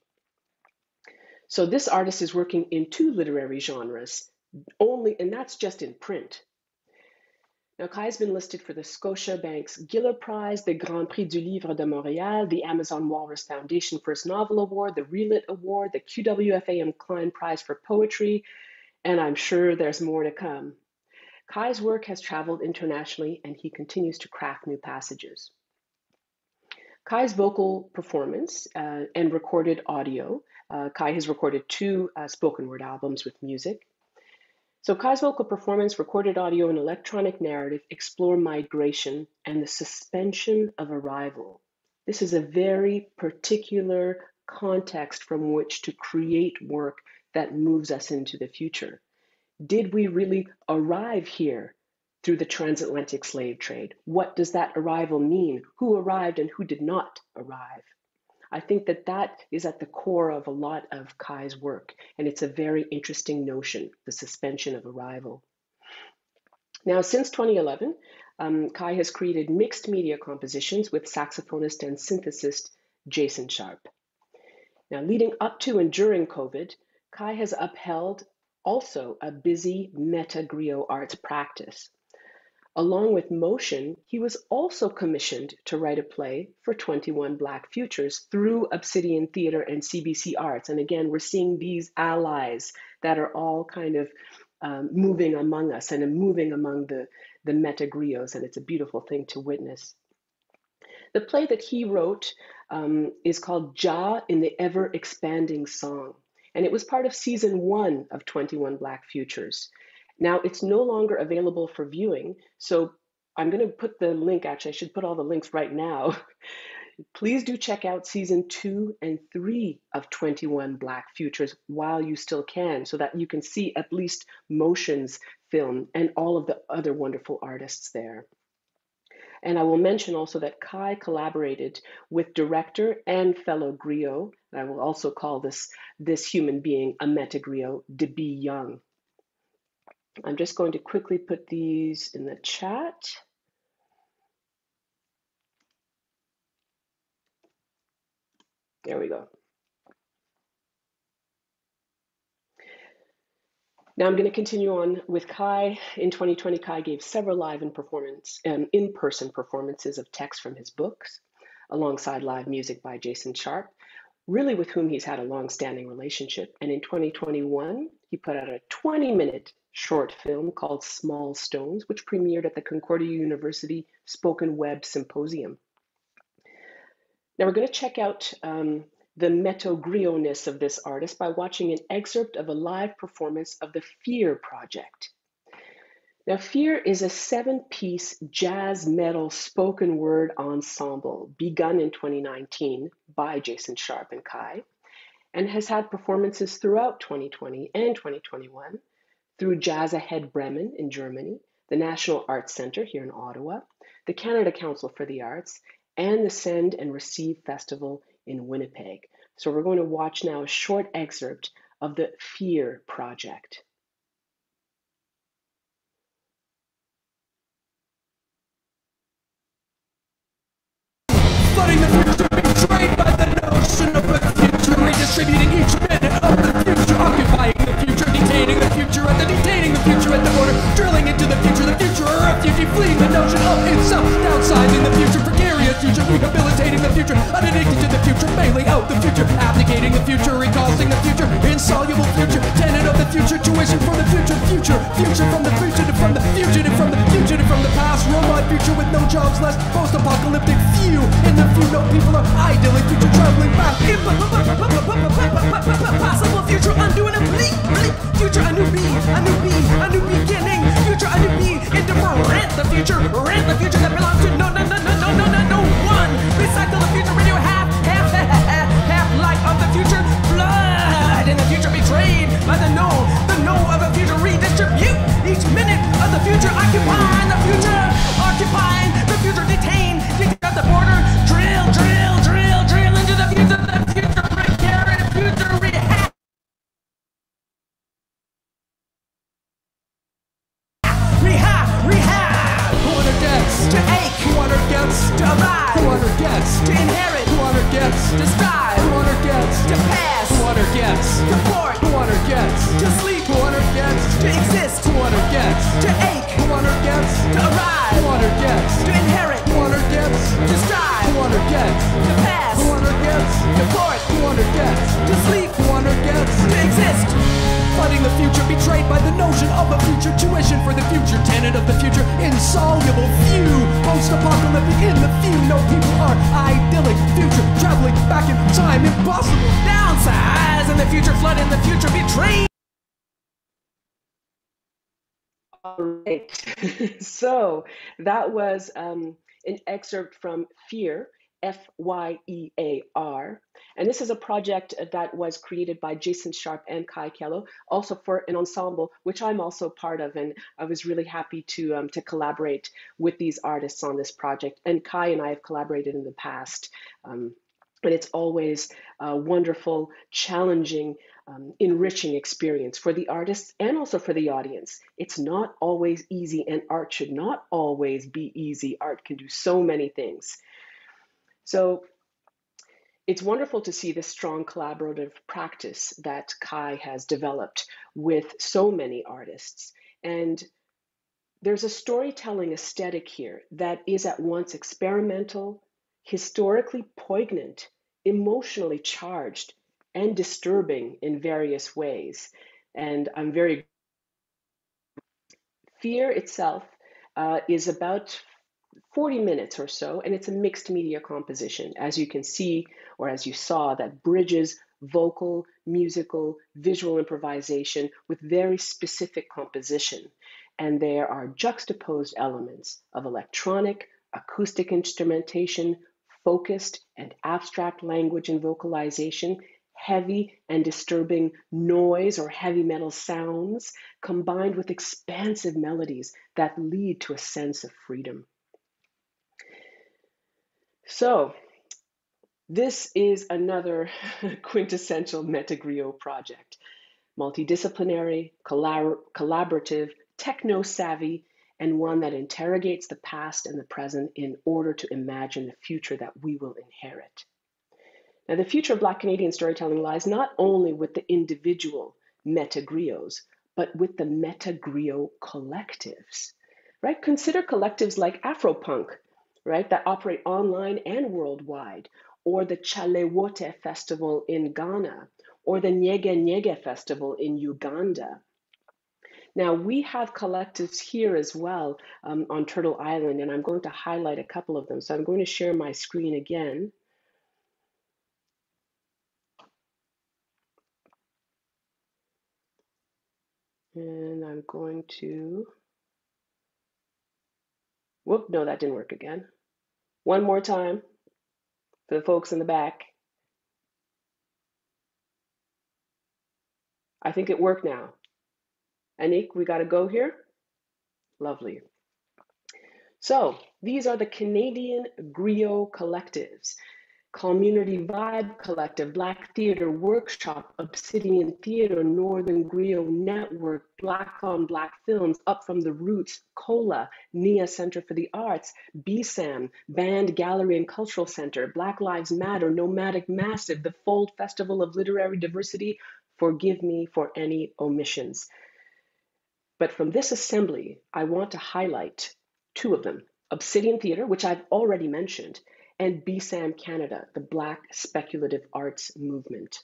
So this artist is working in two literary genres only, and that's just in print. Now, Kaie has been listed for the Scotiabank's Giller Prize, the Grand Prix du Livre de Montréal, the Amazon Walrus Foundation First Novel Award, the Relit Award, the QWFAM Klein Prize for Poetry, and I'm sure there's more to come. Kaie's work has traveled internationally, and he continues to craft new passages. Kaie's vocal performance uh, and recorded audio. Uh, Kaie has recorded two uh, spoken word albums with music. So vocal performance, recorded audio, and electronic narrative explore migration and the suspension of arrival. This is a very particular context from which to create work that moves us into the future. Did we really arrive here through the transatlantic slave trade? What does that arrival mean? Who arrived and who did not arrive? I think that that is at the core of a lot of Kaie's work, and it's a very interesting notion, the suspension of arrival. Now, since 2011, um, Kaie has created mixed media compositions with saxophonist and synthesist Jason Sharp. Now, leading up to and during COVID, Kaie has upheld also a busy meta griot arts practice. Along with Motion, he was also commissioned to write a play for 21 Black Futures through Obsidian Theater and CBC Arts. And again, we're seeing these allies that are all kind of um, moving among us and moving among the, the meta griots, and it's a beautiful thing to witness. The play that he wrote um, is called Jah in the Ever Expanding Song, and it was part of season one of 21 Black Futures. Now it's no longer available for viewing, so I'm going to put the link, actually, I should put all the links right now. Please do check out season two and three of 21 Black Futures while you still can, so that you can see at least Motion's film and all of the other wonderful artists there. And I will mention also that Kaie collaborated with director and fellow griot, and I will also call this, this human being a meta griot, Debi Young. I'm just going to quickly put these in the chat. There we go. Now I'm going to continue on with Kaie. In 2020, Kaie gave several live and performance and um, in-person performances of text from his books, alongside live music by Jason Sharp, really with whom he's had a long-standing relationship. And in 2021, he put out a 20-minute short film called Small Stones, which premiered at the Concordia University Spoken Web Symposium. Now we're going to check out um, the metagriot-ness of this artist by watching an excerpt of a live performance of the Fyear Project. Now, Fyear is a seven piece jazz metal spoken word ensemble begun in 2019 by Jason Sharp and Kaie, and has had performances throughout 2020 and 2021 through Jazz Ahead Bremen in Germany, the National Arts Center here in Ottawa, the Canada Council for the Arts, and the Send and Receive Festival in Winnipeg. So we're going to watch now a short excerpt of the Fyear Project. Flooding the future, betrayed by the notion of a future, redistributing each the future, occupying the future, detaining the future, and then detaining the future at the border, drilling into the future, the future, a refugee fleeing the notion of itself, downsizing the future, precarious future, rehabilitating the future, unaddicted to the future, bailing out the future, abdicating the future, recasting the future, insoluble future, tenant of the future, tuition from the future, future, future from the fugitive, from the fugitive, from the fugitive, from the past, robot future with no jobs left, post-apocalyptic few, in the few no people are idyllic, future traveling back, possible future, undoing a bleak, bleak, future, a new be, a new be, a new beginning, future, a new be, indifferent, rent the future, rent the future that belongs to no, future, occupying so that was um, an excerpt from Fyear, F Y E A R. And this is a project that was created by Jason Sharp and Kaie Kellough, also for an ensemble, which I'm also part of. And I was really happy to, um, to collaborate with these artists on this project. And Kaie and I have collaborated in the past. Um, and it's always a wonderful, challenging, um, enriching experience for the artists and also for the audience. It's not always easy, and art should not always be easy. Art can do so many things. So it's wonderful to see this strong collaborative practice that Kaie has developed with so many artists. And there's a storytelling aesthetic here that is at once experimental, historically poignant, emotionally charged, and disturbing in various ways. And I'm very Fyear itself uh, is about 40 minutes or so, and it's a mixed media composition, as you can see, or as you saw, that bridges vocal, musical, visual improvisation with very specific composition. And there are juxtaposed elements of electronic, acoustic instrumentation, focused and abstract language and vocalization, heavy and disturbing noise or heavy metal sounds, combined with expansive melodies that lead to a sense of freedom. So, this is another quintessential Metagriot project multidisciplinary, collabor- collaborative, techno savvy, and one that interrogates the past and the present in order to imagine the future that we will inherit. Now, the future of Black Canadian storytelling lies not only with the individual metagriots, but with the metagriot collectives, right? Consider collectives like Afropunk, right, that operate online and worldwide, or the Chalewote Festival in Ghana, or the Nyege Nyege Festival in Uganda. Now, we have collectives here as well um, on Turtle Island, and I'm going to highlight a couple of them. So I'm going to share my screen again. And I'm going to, whoop, no, that didn't work again. One more time for the folks in the back. I think it worked now. Annick, we got to go here. Lovely. So these are the Canadian Griot collectives. Community Vibe Collective, Black Theater Workshop, Obsidian Theater, Northern Griot Network, Black on Black Films, Up from the Roots, COLA, NIA Center for the Arts, BSAM, Band Gallery and Cultural Center, Black Lives Matter, Nomadic Massive, the Fold Festival of Literary Diversity, Forgive me for any omissions. But from this assembly, I want to highlight two of them Obsidian Theatre, which I've already mentioned, and BSAM Canada, the Black Speculative Arts Movement.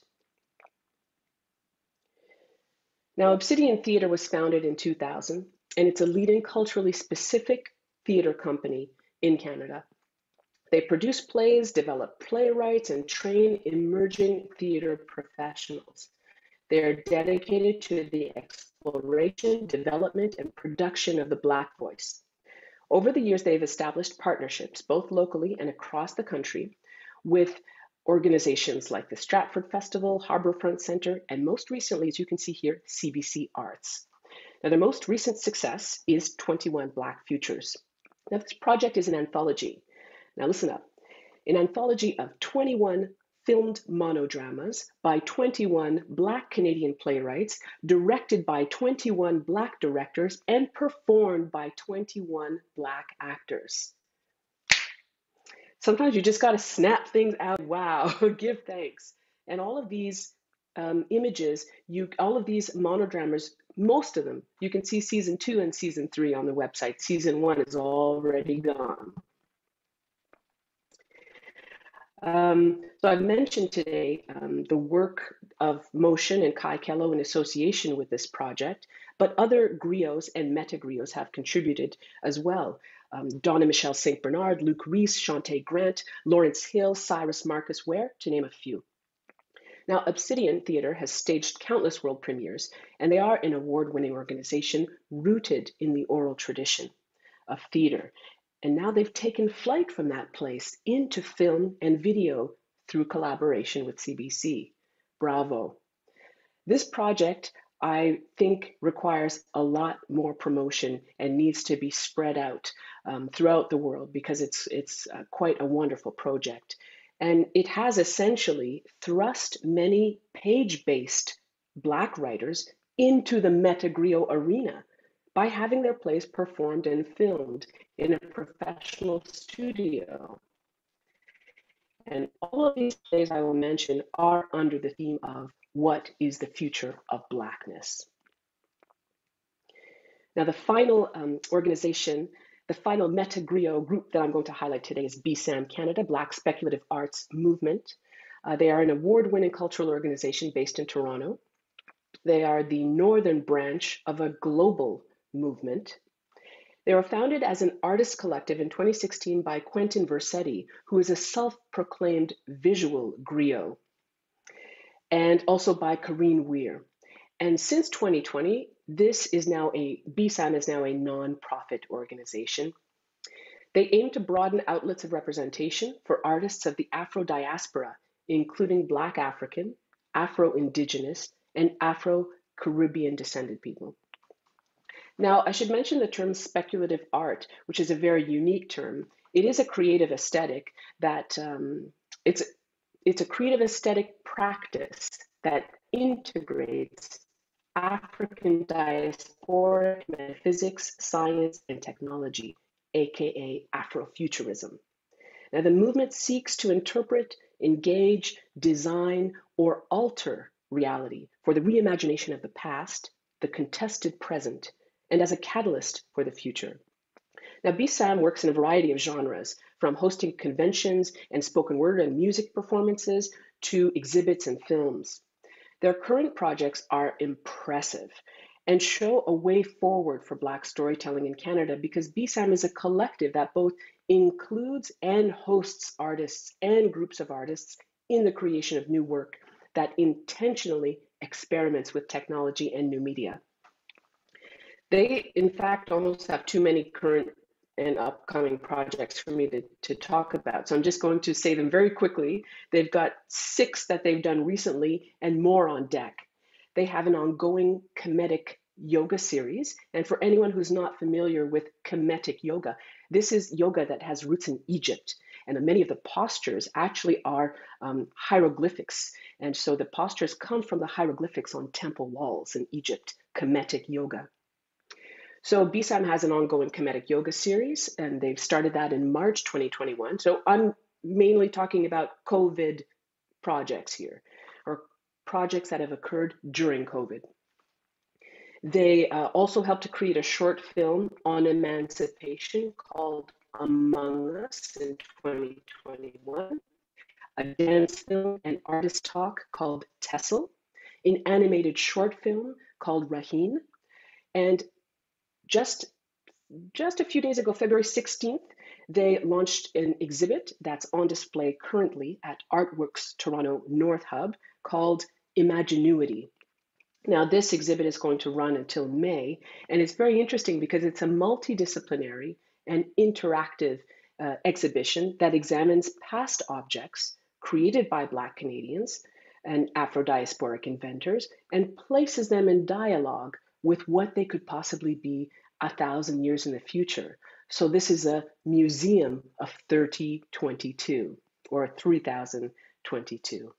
Now, Obsidian Theatre was founded in 2000, and it's a leading culturally specific theatre company in Canada. They produce plays, develop playwrights, and train emerging theatre professionals. They are dedicated to the exploration, development, and production of the Black voice. Over the years, they've established partnerships, both locally and across the country, with organizations like the Stratford Festival, Harbourfront Center, and most recently, as you can see here, CBC Arts. Now, their most recent success is 21 Black Futures. Now, this project is an anthology. Now, listen up. An anthology of 21 filmed monodramas by 21 Black Canadian playwrights, directed by 21 Black directors, and performed by 21 Black actors. Sometimes you just got to snap things out. Wow, give thanks. And all of these um, images, you all of these monodramas, most of them, you can see season two and season three on the website. Season one is already gone. Um, so I've mentioned today um, the work of Motion and Kaie Kellough in association with this project, but other griots and metagriots have contributed as well. Um, Donna Michelle St. Bernard, Luke Reece, Shauntay Grant, Lawrence Hill, Cyrus Marcus Ware, to name a few. Now, Obsidian Theatre has staged countless world premieres, and they are an award winning organization rooted in the oral tradition of theatre and now they've taken flight from that place into film and video through collaboration with CBC. Bravo. This project, I think, requires a lot more promotion and needs to be spread out um, throughout the world because it's, it's uh, quite a wonderful project. And it has essentially thrust many page based Black writers into the Metagriot arena by having their plays performed and filmed in a professional studio. And all of these plays I will mention are under the theme of what is the future of Blackness. Now, the final um, organization, the final Metagriot group that I'm going to highlight today is BSAM Canada, Black Speculative Arts Movement. Uh, they are an award winning cultural organization based in Toronto. They are the northern branch of a global movement they were founded as an artist collective in 2016 by Quentin VerCetty, who is a self proclaimed visual griot, and also by Karine Weir. And since 2020, this is now a BSAM is now a non-profit organization. They aim to broaden outlets of representation for artists of the Afro diaspora, including Black African, Afro Indigenous, and Afro Caribbean descended people. Now, I should mention the term speculative art, which is a very unique term. It is a creative aesthetic that um, it's it's a creative aesthetic practice that integrates African diasporic metaphysics, science, and technology, aka Afrofuturism. Now, the movement seeks to interpret, engage, design, or alter reality for the reimagination of the past, the contested present, and as a catalyst for the future. Now, BSAM works in a variety of genres, from hosting conventions and spoken word and music performances to exhibits and films. Their current projects are impressive and show a way forward for Black storytelling in Canada because BSAM is a collective that both includes and hosts artists and groups of artists in the creation of new work that intentionally experiments with technology and new media. They, in fact, almost have too many current and upcoming projects for me to, to talk about. So I'm just going to say them very quickly. They've got six that they've done recently and more on deck. They have an ongoing Kemetic yoga series. And for anyone who's not familiar with Kemetic yoga, this is yoga that has roots in Egypt. And many of the postures actually are um, hieroglyphics. And so the postures come from the hieroglyphics on temple walls in Egypt, Kemetic yoga. So BSAM has an ongoing Kemetic yoga series, and they've started that in March 2021. So I'm mainly talking about COVID projects here, or projects that have occurred during COVID. They uh, also helped to create a short film on emancipation called Among Us in 2021, a dance film and artist talk called Tessel, an animated short film called Raheen, and just just a few days ago, February 16th, they launched an exhibit that's on display currently at Artworks Toronto North Hub called Imaginuity. Now, this exhibit is going to run until May, and it's very interesting because it's a multidisciplinary and interactive uh, exhibition that examines past objects created by Black Canadians and Afro diasporic inventors and places them in dialogue with what they could possibly be a thousand years in the future. So this is a museum of 3022 or 3022.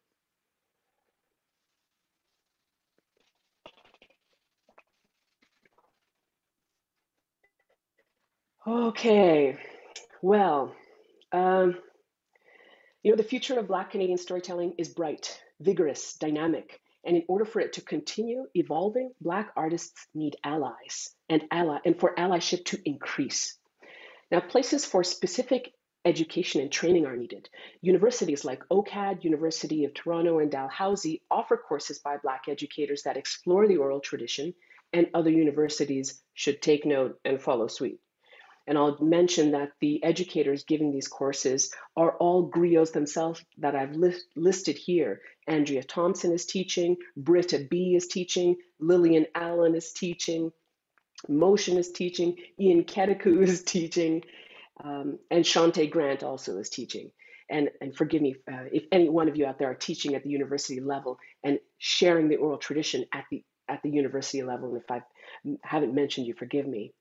Okay, well, um, you know, the future of Black Canadian storytelling is bright, vigorous, dynamic, and in order for it to continue evolving, Black artists need allies and ally and for allyship to increase. Now, places for specific education and training are needed. Universities like OCAD, University of Toronto, and Dalhousie offer courses by Black educators that explore the oral tradition, and other universities should take note and follow suit. And I'll mention that the educators giving these courses are all griots themselves that I've list, listed here. Andrea Thompson is teaching, Britta B is teaching, Lillian Allen is teaching, Motion is teaching, Ian Keteku is teaching, um, and Shauntay Grant also is teaching. And, and forgive me uh, if any one of you out there are teaching at the university level and sharing the oral tradition at the at the university level. And if I haven't mentioned you, forgive me.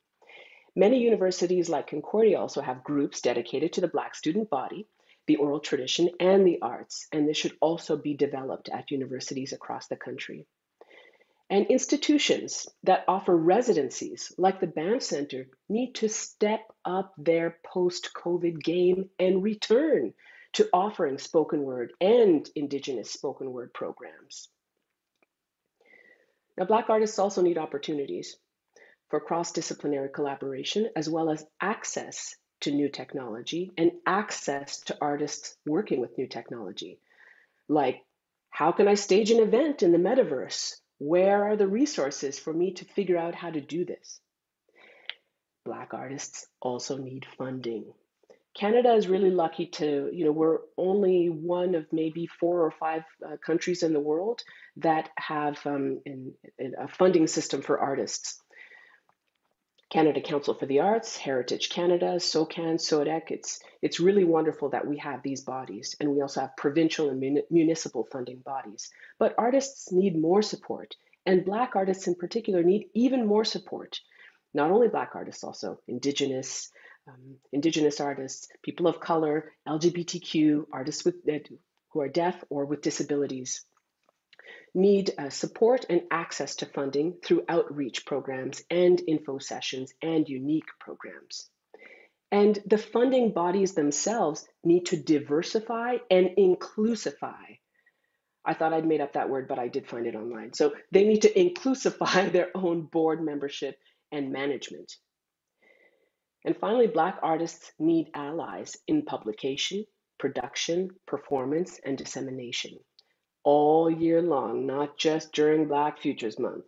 Many universities like Concordia also have groups dedicated to the Black student body, the oral tradition, and the arts, and this should also be developed at universities across the country. And institutions that offer residencies, like the Banff Center, need to step up their post COVID game and return to offering spoken word and Indigenous spoken word programs. Now, Black artists also need opportunities for cross-disciplinary collaboration, as well as access to new technology and access to artists working with new technology. Like, how can I stage an event in the metaverse? Where are the resources for me to figure out how to do this? Black artists also need funding. Canada is really lucky to, you know, we're only one of maybe four or five uh, countries in the world that have um, in, in a funding system for artists. Canada Council for the Arts, Heritage Canada, SOCAN, SODEC. It's, it's really wonderful that we have these bodies, and we also have provincial and mun- municipal funding bodies. But artists need more support, and Black artists in particular need even more support. Not only Black artists, also Indigenous, um, Indigenous artists, people of color, LGBTQ, artists with, who are deaf or with disabilities need uh, support and access to funding through outreach programs and info sessions and unique programs. And the funding bodies themselves need to diversify and inclusify. I thought I'd made up that word, but I did find it online. So they need to inclusify their own board membership and management. And finally, Black artists need allies in publication, production, performance, and dissemination all year long, not just during Black Futures Month.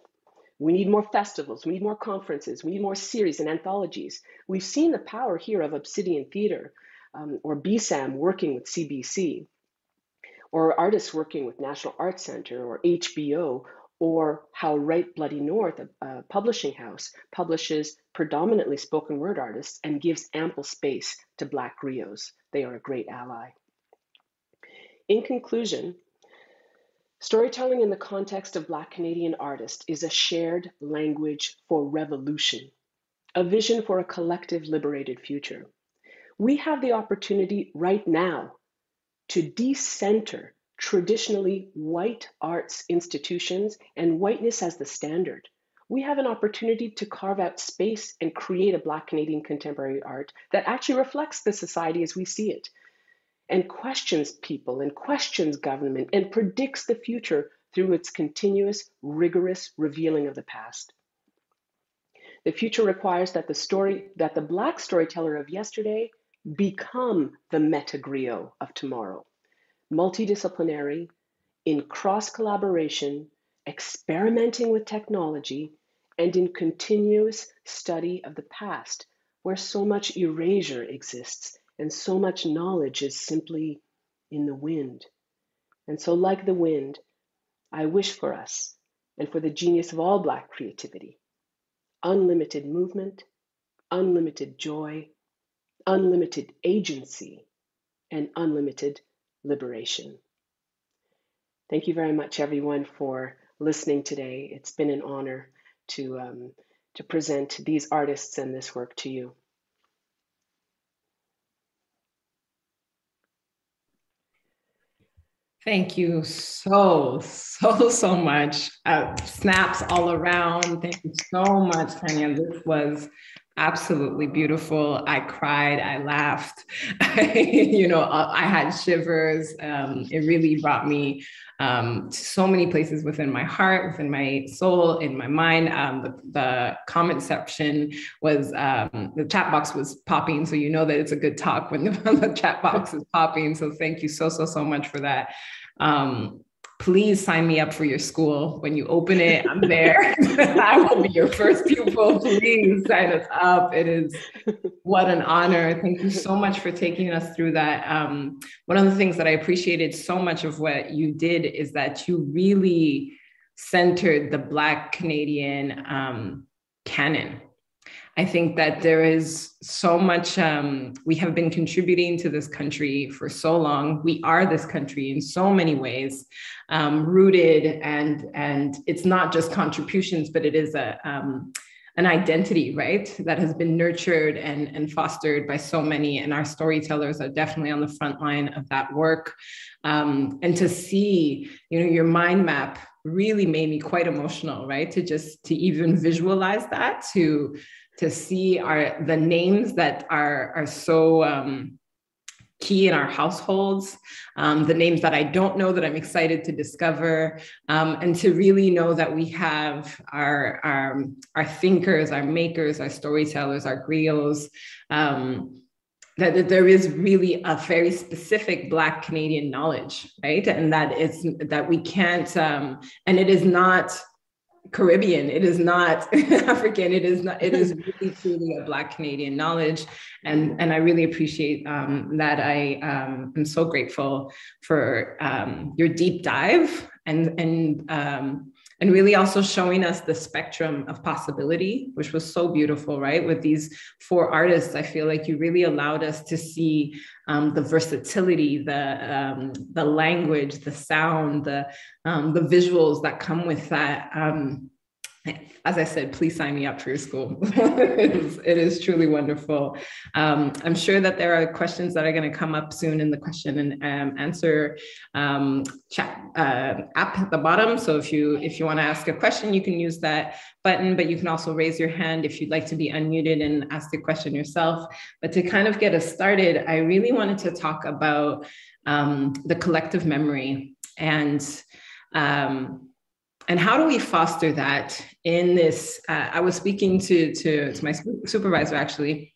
We need more festivals, we need more conferences, we need more series and anthologies. We've seen the power here of Obsidian Theater um, or BSAM working with CBC, or artists working with National Arts Center or HBO, or how Write Bloody North, a, a publishing house, publishes predominantly spoken word artists and gives ample space to Black griots. They are a great ally. In conclusion, Storytelling in the context of Black Canadian artists is a shared language for revolution, a vision for a collective liberated future. We have the opportunity right now to decenter traditionally white arts institutions and whiteness as the standard. We have an opportunity to carve out space and create a Black Canadian contemporary art that actually reflects the society as we see it, and questions people and questions government and predicts the future through its continuous, rigorous revealing of the past. The future requires that the story, that the Black storyteller of yesterday become the metagriot of tomorrow, multidisciplinary, in cross collaboration, experimenting with technology, and in continuous study of the past, where so much erasure exists and so much knowledge is simply in the wind. And so, like the wind, I wish for us and for the genius of all Black creativity unlimited movement, unlimited joy, unlimited agency, and unlimited liberation. Thank you very much, everyone, for listening today. It's been an honor to, um, to present these artists and this work to you. Thank you so, so, so much. Uh, snaps all around. Thank you so much, Tanya. This was absolutely beautiful. I cried, I laughed. you know, uh, I had shivers. Um, it really brought me um, to so many places within my heart, within my soul, in my mind. Um, the, the, comment section was, um, the chat box was popping. So you know that it's a good talk when the, the chat box is popping. So thank you so, so, so much for that. Um, please sign me up for your school. When you open it, I'm there. I will be your first pupil. Please sign us up. It is what an honor. Thank you so much for taking us through that. Um, one of the things that I appreciated so much of what you did is that you really centered the Black Canadian um, canon I think that there is so much, um, we have been contributing to this country for so long. We are this country in so many ways, um, rooted, and, and it's not just contributions, but it is a, um, an identity, right, that has been nurtured and, and fostered by so many. And our storytellers are definitely on the front line of that work. Um, and to see, you know, your mind map really made me quite emotional, right? To just to even visualize that, to to see our the names that are are so um, key in our households, um, the names that I don't know that I'm excited to discover, um, and to really know that we have our, our, our thinkers, our makers, our storytellers, our griots, um, that, there is really a very specific Black Canadian knowledge, right? And that it's that we can't, um, and it is not Caribbean. It is not African. It is not. It is really truly a Black Canadian knowledge, and and I really appreciate um, that. I um, am so grateful for um, your deep dive and and um, and really also showing us the spectrum of possibility, which was so beautiful, right? With these four artists, I feel like you really allowed us to see um, the versatility, the um, the language, the sound, the um, the visuals that come with that. Um, as I said, please sign me up for your school. it, is, it, is, truly wonderful. Um, I'm sure that there are questions that are going to come up soon in the question and um, answer um, chat uh, app at the bottom. So if you if you want to ask a question, you can use that button, but you can also raise your hand if you'd like to be unmuted and ask the question yourself. But to kind of get us started, I really wanted to talk about um, the collective memory and um, and how do we foster that in this uh, i was speaking to, to, to my supervisor actually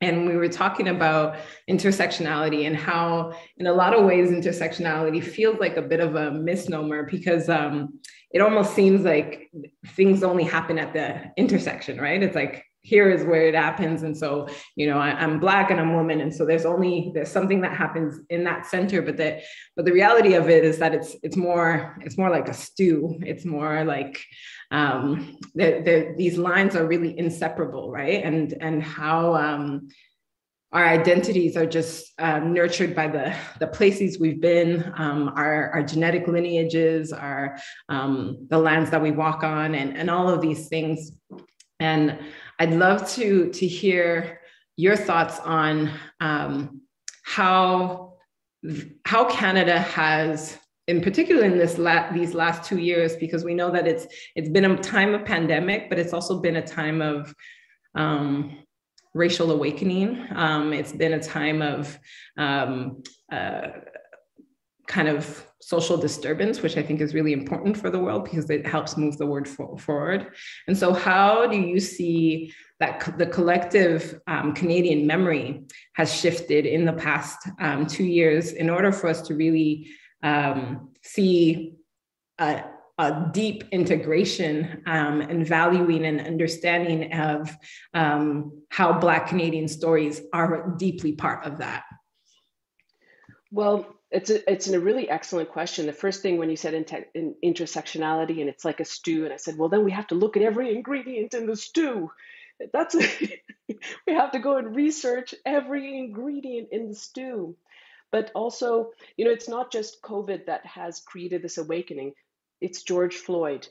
and we were talking about intersectionality and how in a lot of ways intersectionality feels like a bit of a misnomer because um, it almost seems like things only happen at the intersection right? It's like here is where it happens. And so you know I, am black and i'm woman. And so there's only there's something that happens in that center but that but the reality of it is that it's it's more it's more like a stew. It's more like um the, the, these lines are really inseparable right? And and how um our identities are just um, nurtured by the, the places we've been, um, our, our genetic lineages, our um, the lands that we walk on, and, and all of these things. And I'd love to, to hear your thoughts on um, how, how Canada has, in particular in this la- these last two years, because we know that it's, it's been a time of pandemic, but it's also been a time of um, racial awakening. Um, it's been a time of um, uh, kind of social disturbance, which I think is really important for the world because it helps move the word for, forward. And so, how do you see that co- the collective um, Canadian memory has shifted in the past um, two years in order for us to really um, see a, a, deep integration um, and valuing and understanding of um, how Black Canadian stories are deeply part of that? Well, it's a, it's a really excellent question. The first thing when you said in, te- in intersectionality and it's like a stew, and I said, well, then we have to look at every ingredient in the stew. That's we have to go and research every ingredient in the stew. But also, you know, it's not just COVID that has created this awakening. It's George Floyd,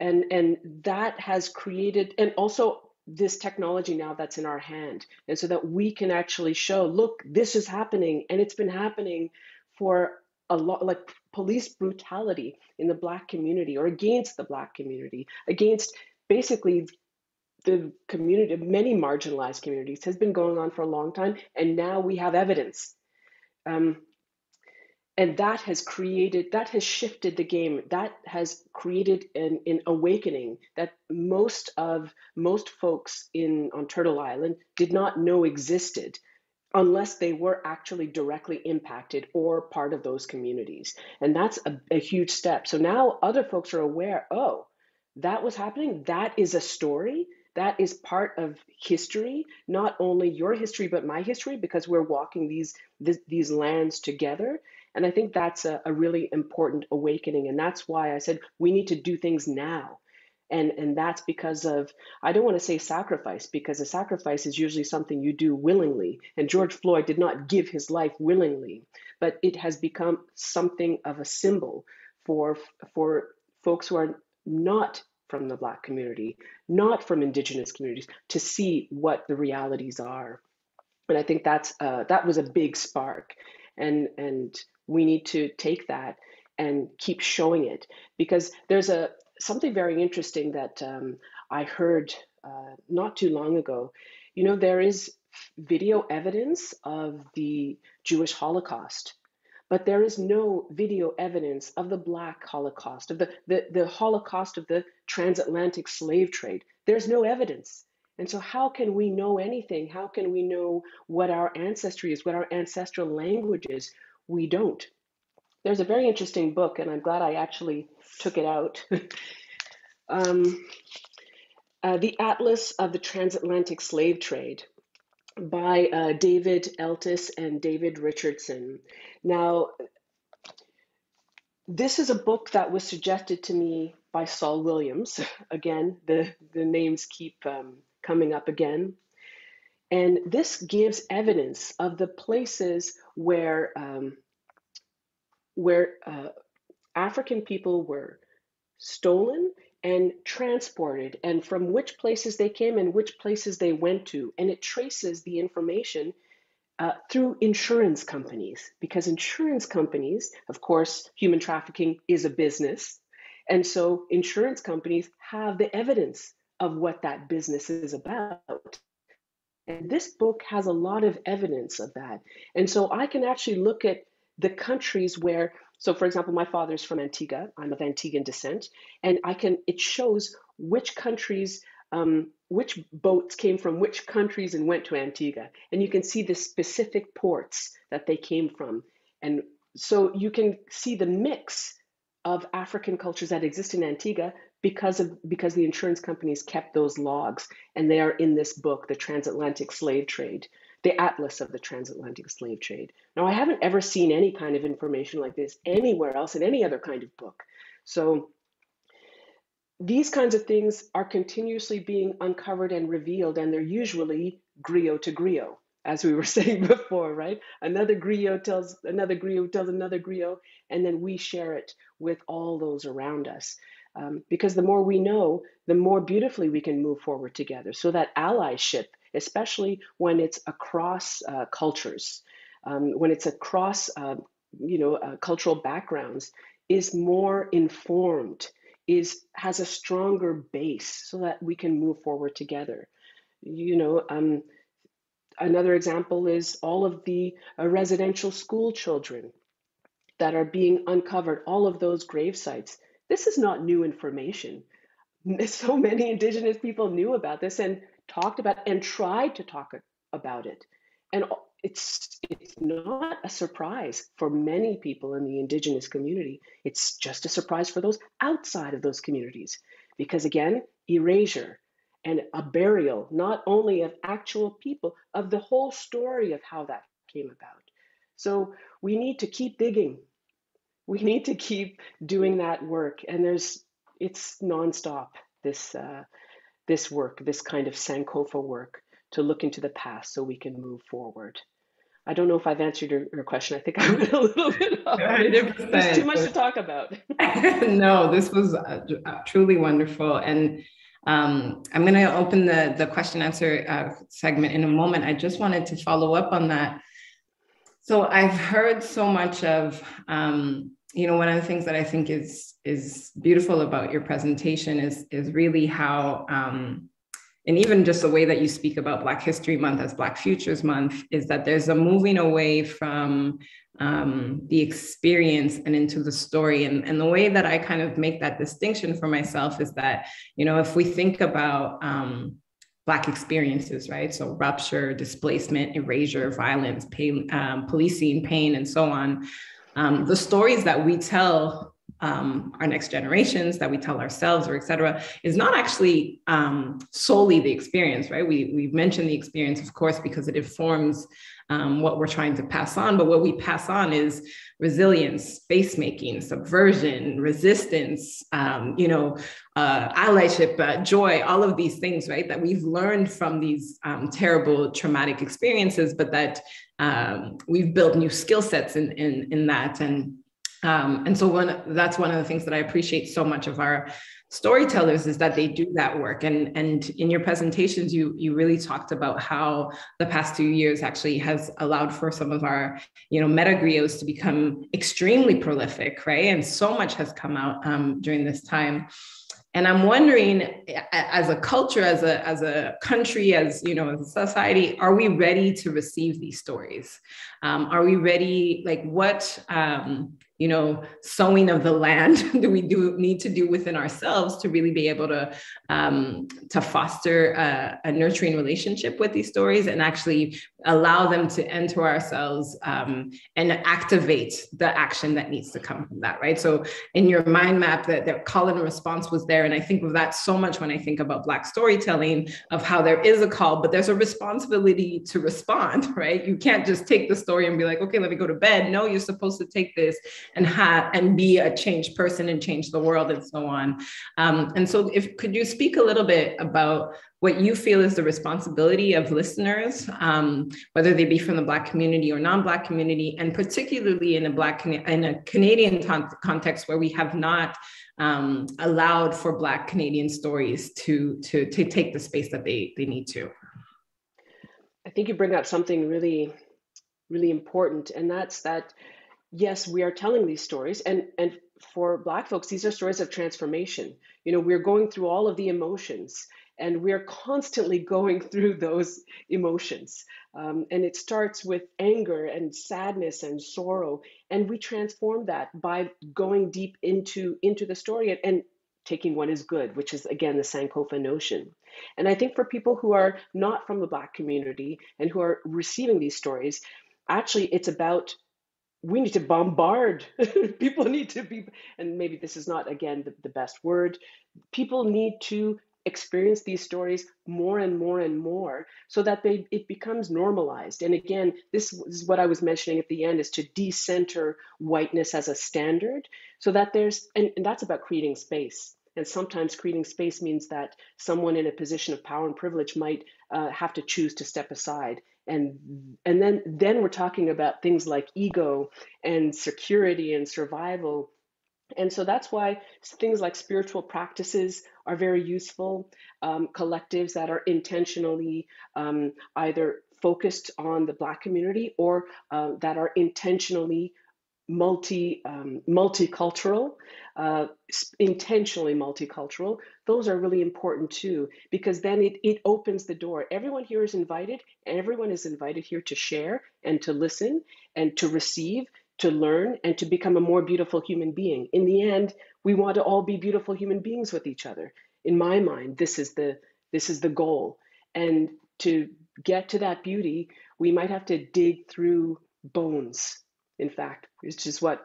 and and that has created, and also this technology now that's in our hand, and so that we can actually show, look, this is happening, and it's been happening for a lot like police brutality in the black community or against the black community against basically the community of many marginalized communities has been going on for a long time and now we have evidence. Um, and that has created that has shifted the game. That has created an, an awakening that most of most folks in on turtle island did not know existed unless they were actually directly impacted or part of those communities. And that's a, a, huge step. So now other folks are aware oh, that was happening. That is a story. That is part of history, not only your history, but my history, because we're walking these, this, these lands together. And I think that's a, a really important awakening. And that's why I said we need to do things now and and that's because of i don't want to say sacrifice because a sacrifice is usually something you do willingly. And george floyd did not give his life willingly but it has become something of a symbol for for folks who are not from the black community not from indigenous communities to see what the realities are. And i think that's uh, that was a big spark. And and we need to take that and keep showing it. Because there's a something very interesting that um, I heard uh, not too long ago. You know, there is video evidence of the Jewish Holocaust, but there is no video evidence of the Black Holocaust, of the, the, the Holocaust of the transatlantic slave trade. There's no evidence. And so, how can we know anything? How can we know what our ancestry is, what our ancestral language is? We don't. There's a very interesting book, and I'm glad I actually took it out. um, uh, the Atlas of the Transatlantic Slave Trade by uh, David Eltis and David Richardson. Now, this is a book that was suggested to me by Saul Williams. Again, the, the names keep um, coming up again. And this gives evidence of the places where, um, where uh, African people were stolen and transported and from which places they came and which places they went to. And it traces the information uh, through insurance companies because insurance companies, of course, human trafficking is a business. And so insurance companies have the evidence of what that business is about. And this book has a lot of evidence of that. And so I can actually look at the countries where, so for example, my father's from Antigua. I'm of Antiguan descent. And I can, it shows which countries, um, which boats came from which countries and went to Antigua. And you can see the specific ports that they came from. And so you can see the mix of African cultures that exist in Antigua because of because the insurance companies kept those logs and they are in this book the transatlantic slave trade the atlas of the transatlantic slave trade. Now i haven't ever seen any kind of information like this anywhere else in any other kind of book. So these kinds of things are continuously being uncovered and revealed and they're usually griot to griot as we were saying before right? Another griot tells another griot tells another griot and then we share it with all those around us. Um, because the more we know, the more beautifully we can move forward together. So that allyship, especially when it's across uh, cultures, um, when it's across uh, you know uh, cultural backgrounds, is more informed, is has a stronger base, so that we can move forward together. You know. Um, another example is all of the uh, residential school children that are being uncovered, all of those grave sites this is not new information. So many indigenous people knew about this and talked about and tried to talk about it. And it's it's not a surprise for many people in the indigenous community. It's just a surprise for those outside of those communities. Because again, erasure and a burial not only of actual people, of the whole story of how that came about. So we need to keep digging we need to keep doing that work and there's it's nonstop this uh, this work this kind of sankofa work to look into the past so we can move forward. I don't know if i've answered your, your question. I think i went a little bit off. There's too much to talk about. No this was uh, uh, truly wonderful. And um, I'm going to open the, the question answer uh, segment in a moment. I just wanted to follow up on that. So I've heard so much of um, you know one of the things that i think is is beautiful about your presentation is is really how um, and even just the way that you speak about black history month as black futures month is that there's a moving away from um, the experience and into the story and, and the way that i kind of make that distinction for myself is that you know if we think about um, Black experiences, right? So rupture, displacement, erasure, violence, pain, um, policing, pain, and so on um, the stories that we tell um, our next generations, that we tell ourselves, or et cetera, is not actually um, solely the experience, right? We, we've mentioned the experience, of course, because it informs um, what we're trying to pass on. But what we pass on is resilience, space making, subversion, resistance, um, you know, uh, allyship, uh, joy, all of these things, right? That we've learned from these um, terrible traumatic experiences, but that um, we've built new skill sets in, in, in that. And um, and so one that's one of the things that I appreciate so much of our storytellers is that they do that work. And and in your presentations, you you really talked about how the past two years actually has allowed for some of our you know metagriots to become extremely prolific, right? And so much has come out um, during this time and i'm wondering as a culture as a as a country as you know as a society are we ready to receive these stories um, are we ready like what um, you know sowing of the land that we do need to do within ourselves to really be able to um, to foster a, a, nurturing relationship with these stories and actually allow them to enter ourselves um, and activate the action that needs to come from that right? So in your mind map that, that call and response was there. And i think of that so much when i think about black storytelling of how there is a call but there's a responsibility to respond right? You can't just take the story and be like okay let me go to bed. No you're supposed to take this and have and be a changed person and change the world and so on. Um, and so, if could you speak a little bit about what you feel is the responsibility of listeners, um, whether they be from the Black community or non-Black community, and particularly in a Black in a Canadian context where we have not um, allowed for Black Canadian stories to to to take the space that they they need to. I think you bring up something really, really important, and that's that. Yes, we are telling these stories, and and for Black folks, these are stories of transformation. You know, we're going through all of the emotions and we're constantly going through those emotions. Um, and it starts with anger and sadness and sorrow. And we transform that by going deep into, into the story and, and taking what is good, which is again the Sankofa notion. And I think for people who are not from the Black community and who are receiving these stories, actually it's about we need to bombard. people need to be, and maybe this is not again the, the best word, people need to experience these stories more and more and more so that they it becomes normalized. And again this is what i was mentioning at the end is to decenter whiteness as a standard so that there's and, and that's about creating space and sometimes creating space means that someone in a position of power and privilege might uh, have to choose to step aside and and then then we're talking about things like ego and security and survival and so that's why things like spiritual practices are very useful. Um, collectives that are intentionally um, either focused on the Black community or uh, that are intentionally multi um, multicultural, uh, intentionally multicultural. Those are really important too because then it it opens the door. Everyone here is invited, and everyone is invited here to share and to listen and to receive to learn and to become a more beautiful human being. In the end, we want to all be beautiful human beings with each other. In my mind, this is the this is the goal. And to get to that beauty, we might have to dig through bones, in fact, which is what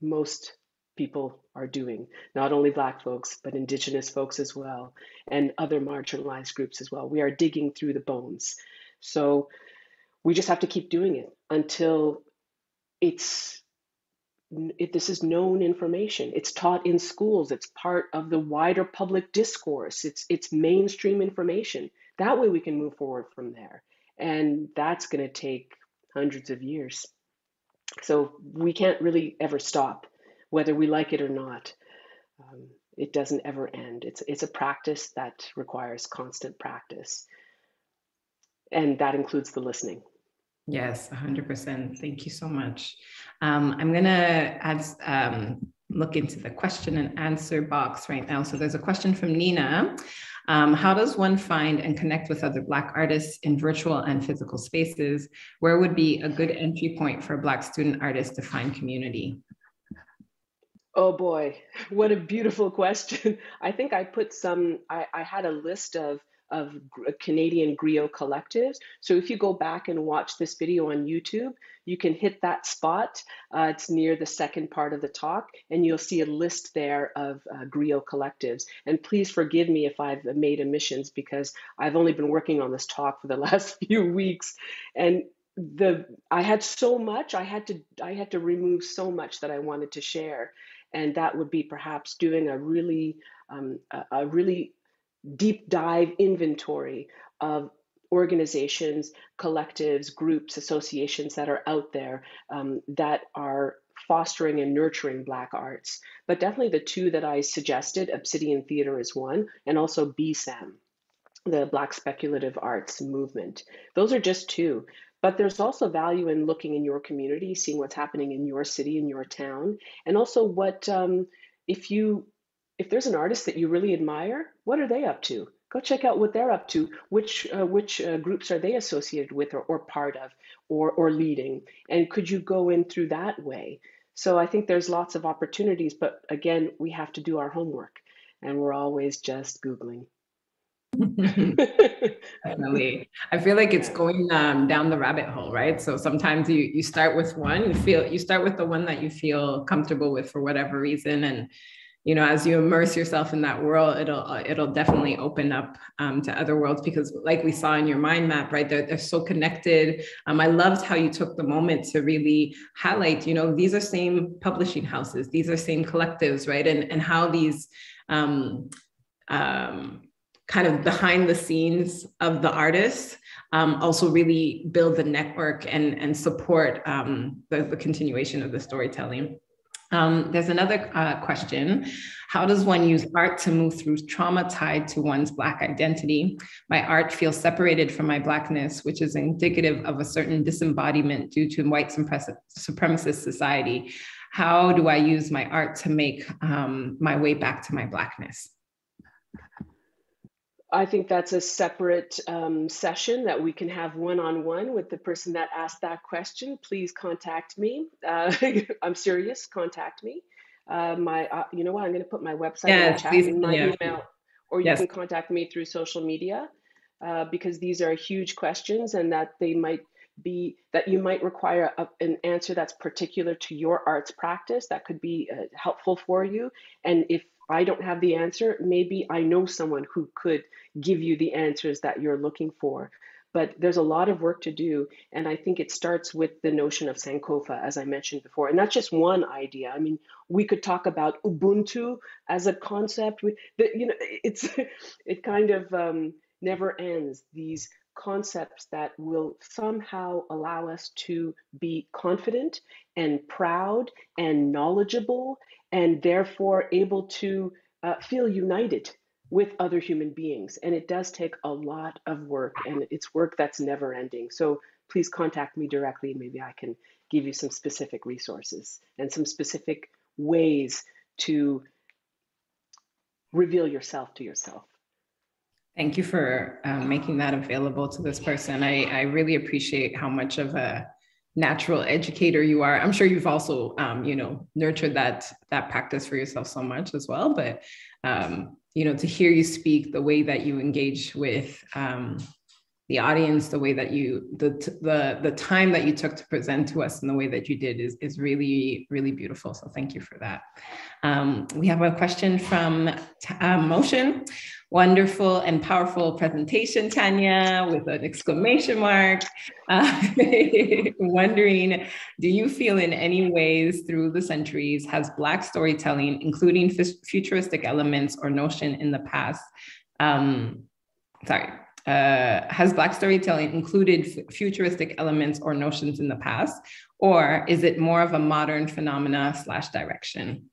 most people are doing. Not only Black folks, but Indigenous folks as well, and other marginalized groups as well. We are digging through the bones. So we just have to keep doing it until it's it, this is known information. It's taught in schools. It's part of the wider public discourse. It's it's mainstream information. That way we can move forward from there. And that's going to take hundreds of years. So we can't really ever stop, whether we like it or not. Um, it doesn't ever end. It's it's a practice that requires constant practice, and that includes the listening. Yes, 100%. Thank you so much. Um, I'm going to add, um, look into the question and answer box right now. So there's a question from Nina. Um, how does one find and connect with other Black artists in virtual and physical spaces? Where would be a good entry point for a Black student artist to find community? Oh boy, what a beautiful question. I think I put some, I, I had a list of of Canadian griot collectives. So if you go back and watch this video on YouTube, you can hit that spot. Uh, it's near the second part of the talk, and you'll see a list there of uh, griot collectives. And please forgive me if I've made omissions because I've only been working on this talk for the last few weeks, and the I had so much I had to I had to remove so much that I wanted to share, and that would be perhaps doing a really um, a, a really deep dive inventory of organizations, collectives, groups, associations that are out there um, that are fostering and nurturing Black arts. But definitely the two that I suggested, Obsidian Theater is one, and also BSAM, the Black Speculative Arts Movement. Those are just two. But there's also value in looking in your community, seeing what's happening in your city, in your town, and also what um, if you if there's an artist that you really admire, what are they up to? Go check out what they're up to. Which uh, which uh, groups are they associated with or, or part of or or leading? And could you go in through that way? So I think there's lots of opportunities, but again, we have to do our homework, and we're always just googling. Definitely. I feel like it's going um, down the rabbit hole, right? So sometimes you you start with one, you feel you start with the one that you feel comfortable with for whatever reason, and you know as you immerse yourself in that world it'll it'll definitely open up um, to other worlds because like we saw in your mind map right they're, they're so connected um, i loved how you took the moment to really highlight you know these are same publishing houses these are same collectives right and and how these um, um, kind of behind the scenes of the artists um, also really build the network and, and support um, the, the, continuation of the storytelling. Um, there's another uh, question. How does one use art to move through trauma tied to one's Black identity? My art feels separated from my Blackness, which is indicative of a certain disembodiment due to white supremacist society. How do I use my art to make um, my way back to my Blackness? I think that's a separate um, session that we can have one-on-one with the person that asked that question. Please contact me. Uh, I'm serious. Contact me. Uh, my, uh, you know what? I'm going to put my website yes, in the chat please, my yeah. email, or you yes. can contact me through social media uh, because these are huge questions and that they might be that you might require a, an answer that's particular to your arts practice that could be uh, helpful for you. And if I don't have the answer, maybe I know someone who could give you the answers that you're looking for. But there's a lot of work to do. And I think it starts with the notion of Sankofa, as I mentioned before. And that's just one idea. I mean, we could talk about Ubuntu as a concept. We, the, you know, it's it kind of um, never ends. These concepts that will somehow allow us to be confident and proud and knowledgeable and therefore able to uh, feel united with other human beings. And it does take a lot of work, and it's work that's never ending. So please contact me directly. Maybe I can give you some specific resources and some specific ways to reveal yourself to yourself. Thank you for um, making that available to this person. I, I really appreciate how much of a natural educator you are. I'm sure you've also, um, you know, nurtured that that practice for yourself so much as well. But um, you know, to hear you speak, the way that you engage with um, the audience, the way that you the the the time that you took to present to us, and the way that you did is is really really beautiful. So thank you for that. Um, we have a question from uh, Motion. Wonderful and powerful presentation, Tanya, with an exclamation mark. Uh, wondering, do you feel in any ways through the centuries has Black storytelling, including futuristic elements or notion in the past, um, sorry, uh, has Black storytelling included futuristic elements or notions in the past, or is it more of a modern phenomena slash direction?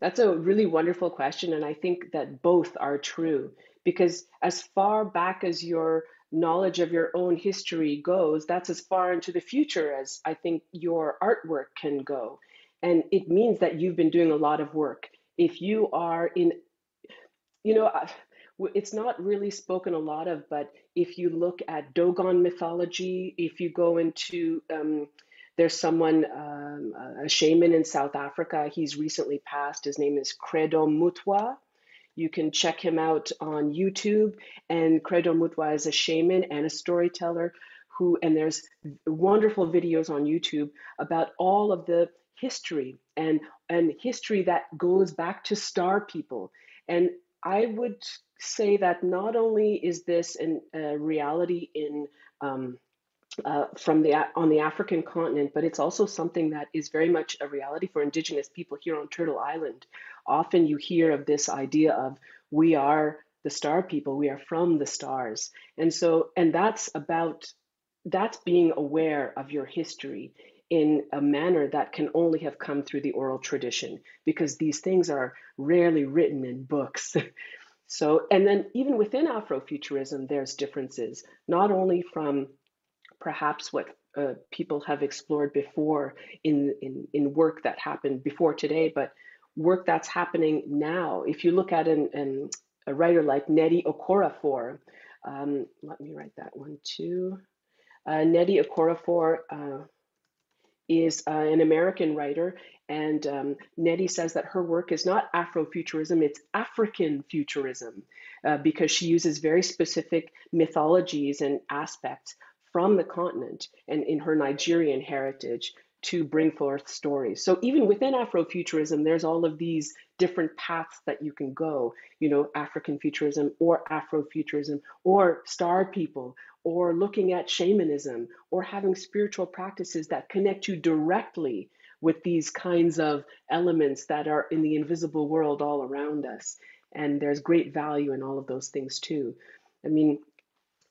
That's a really wonderful question. And I think that both are true because as far back as your knowledge of your own history goes, that's as far into the future as I think your artwork can go. And it means that you've been doing a lot of work. If you are in, you know, it's not really spoken a lot of, but if you look at Dogon mythology, if you go into um, there's someone, um, a shaman in South Africa. He's recently passed. His name is Credo Mutwa. You can check him out on YouTube. And Credo Mutwa is a shaman and a storyteller who, and there's wonderful videos on YouTube about all of the history and, and history that goes back to star people. And I would say that not only is this a reality in um, uh, from the on the African continent, but it's also something that is very much a reality for Indigenous people here on Turtle Island. Often you hear of this idea of we are the star people, we are from the stars, and so and that's about that's being aware of your history in a manner that can only have come through the oral tradition because these things are rarely written in books. so, and then even within Afrofuturism, there's differences, not only from perhaps what uh, people have explored before in, in, in work that happened before today, but work that's happening now. If you look at an, an a writer like Nnedi Okorafor, um, let me write that one too. Uh, Nnedi Okorafor uh, is uh, an American writer, and um, says that her work is not Afrofuturism, it's African futurism, uh, because she uses very specific mythologies and aspects from the continent and in her Nigerian heritage to bring forth stories. So even within Afrofuturism, there's all of these different paths that you can go, you know, African futurism or Afrofuturism or star people or looking at shamanism or having spiritual practices that connect you directly with these kinds of elements that are in the invisible world all around us. And there's great value in all of those things too. I mean,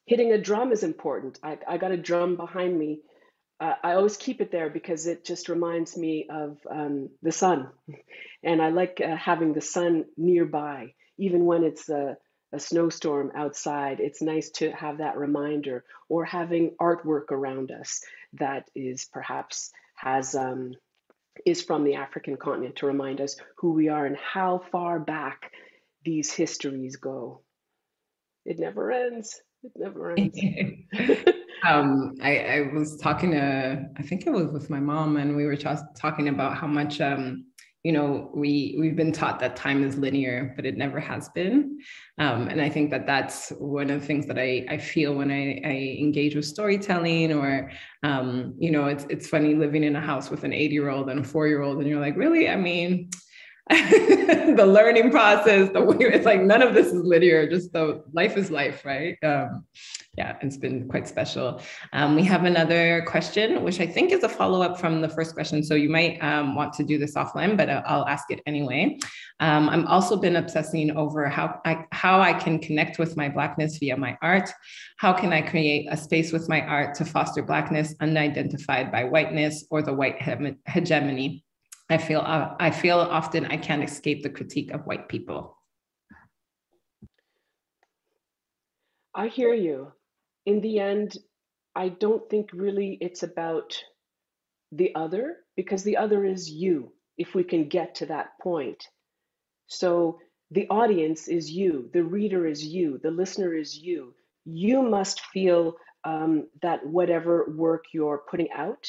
hitting a drum is important. I, I got a drum behind me uh, I always keep it there because it just reminds me of um, the sun. And I like uh, having the sun nearby, even when it's a, a snowstorm outside. It's nice to have that reminder or having artwork around us that is perhaps has um, is from the African continent to remind us who we are and how far back these histories go. It never ends. It never ends. um, I, I, was talking to, I think it was with my mom, and we were just talking about how much, um, you know, we we've been taught that time is linear, but it never has been. Um, and I think that that's one of the things that I, I feel when I, I engage with storytelling, or um, you know, it's it's funny living in a house with an eight year old and a four year old, and you're like, really? I mean, the learning process, the way it's like none of this is linear, just the life is life, right? Um, yeah, it's been quite special. Um, we have another question, which I think is a follow up from the first question. So you might um, want to do this offline, but I'll ask it anyway. Um, I've also been obsessing over how I, how I can connect with my Blackness via my art. How can I create a space with my art to foster Blackness unidentified by whiteness or the white hegemony? I feel uh, I feel often I can't escape the critique of white people. I hear you. In the end, I don't think really it's about the other because the other is you if we can get to that point. So the audience is you, the reader is you, the listener is you. You must feel um, that whatever work you're putting out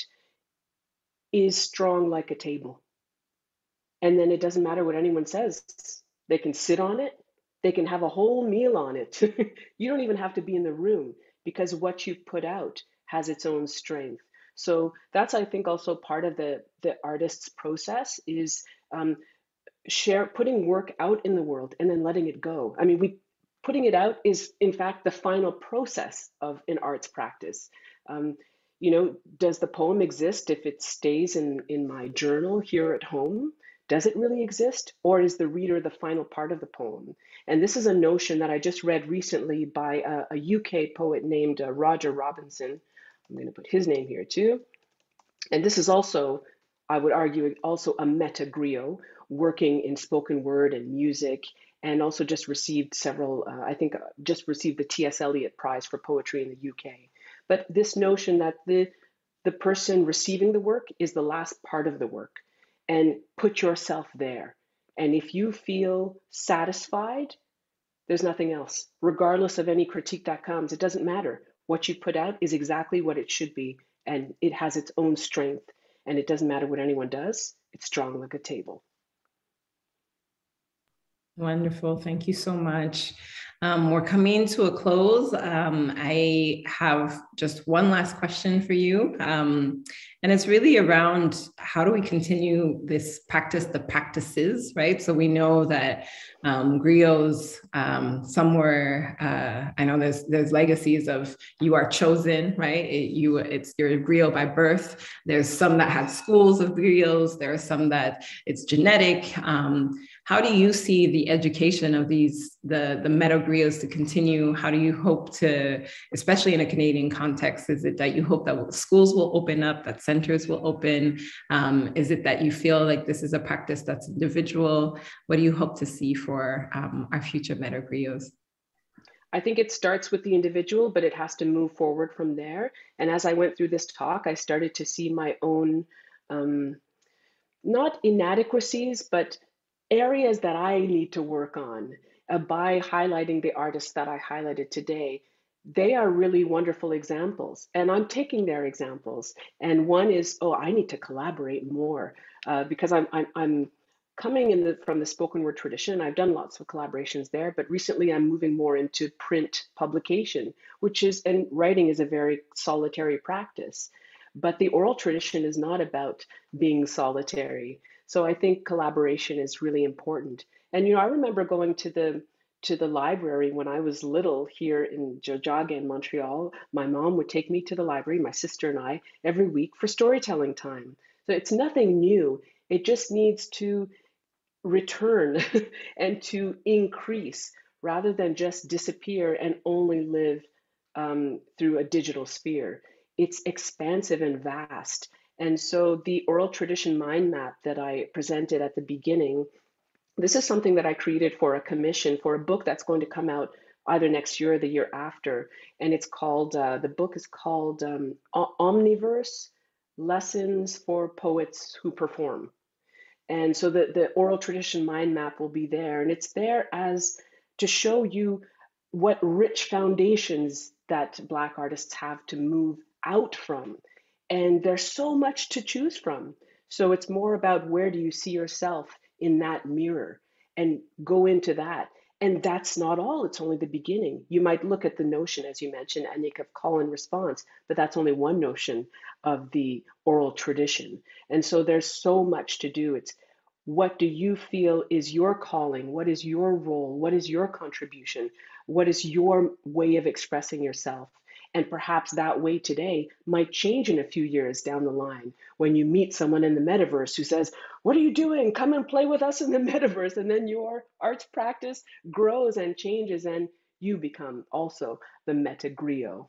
is strong like a table. And then it doesn't matter what anyone says. They can sit on it, they can have a whole meal on it. you don't even have to be in the room because what you've put out has its own strength. So that's, I think, also part of the, the artist's process is um, share putting work out in the world and then letting it go. I mean, we putting it out is in fact the final process of an arts practice. Um, you know, does the poem exist if it stays in in my journal here at home? Does it really exist, or is the reader the final part of the poem? And this is a notion that I just read recently by a, a UK poet named uh, Roger Robinson. I'm going to put his name here too. And this is also, I would argue, also a metagriot, working in spoken word and music, and also just received several, uh, I think, uh, just received the T.S. Eliot Prize for Poetry in the UK. But this notion that the the person receiving the work is the last part of the work and put yourself there. And if you feel satisfied, there's nothing else. Regardless of any critique that comes, it doesn't matter. What you put out is exactly what it should be, and it has its own strength. And it doesn't matter what anyone does, it's strong like a table. Wonderful. Thank you so much. Um, we're coming to a close. Um, I have just one last question for you. Um, and it's really around how do we continue this practice, the practices, right? So we know that um, griots um, somewhere, uh, I know there's there's legacies of you are chosen, right? It, you it's you're griot by birth. There's some that have schools of griots. There are some that it's genetic. Um, how do you see the education of these the the metagriots to continue? How do you hope to, especially in a Canadian context, is it that you hope that schools will open up, that centers will open? Um, is it that you feel like this is a practice that's individual? What do you hope to see for um, our future metagriots? I think it starts with the individual, but it has to move forward from there. And as I went through this talk, I started to see my own, um, not inadequacies, but areas that I need to work on uh, by highlighting the artists that I highlighted today. They are really wonderful examples, and I'm taking their examples. And one is, oh, I need to collaborate more uh, because I'm, I'm, I'm coming in the, from the spoken word tradition. I've done lots of collaborations there, but recently I'm moving more into print publication, which is, and writing is a very solitary practice. but the oral tradition is not about being solitary. So I think collaboration is really important. And you know, I remember going to the to the library when I was little here in Tiohtià:ke in Montreal. My mom would take me to the library, my sister and I, every week for storytelling time. So it's nothing new. It just needs to return and to increase rather than just disappear and only live um, through a digital sphere. It's expansive and vast. And so the oral tradition mind map that I presented at the beginning, this is something that I created for a commission for a book that's going to come out either next year or the year after. And it's called, uh, the book is called um, Omniverse Lessons for Poets Who Perform. And so the, the oral tradition mind map will be there. And it's there as to show you what rich foundations that Black artists have to move out from. And there's so much to choose from. So it's more about where do you see yourself in that mirror and go into that. And that's not all, it's only the beginning. You might look at the notion, as you mentioned, Annick, of call and response, but that's only one notion of the oral tradition. And so there's so much to do. It's what do you feel is your calling? What is your role? What is your contribution? What is your way of expressing yourself? And perhaps that way today might change in a few years down the line when you meet someone in the metaverse who says, What are you doing? Come and play with us in the metaverse. And then your arts practice grows and changes, and you become also the metagriot.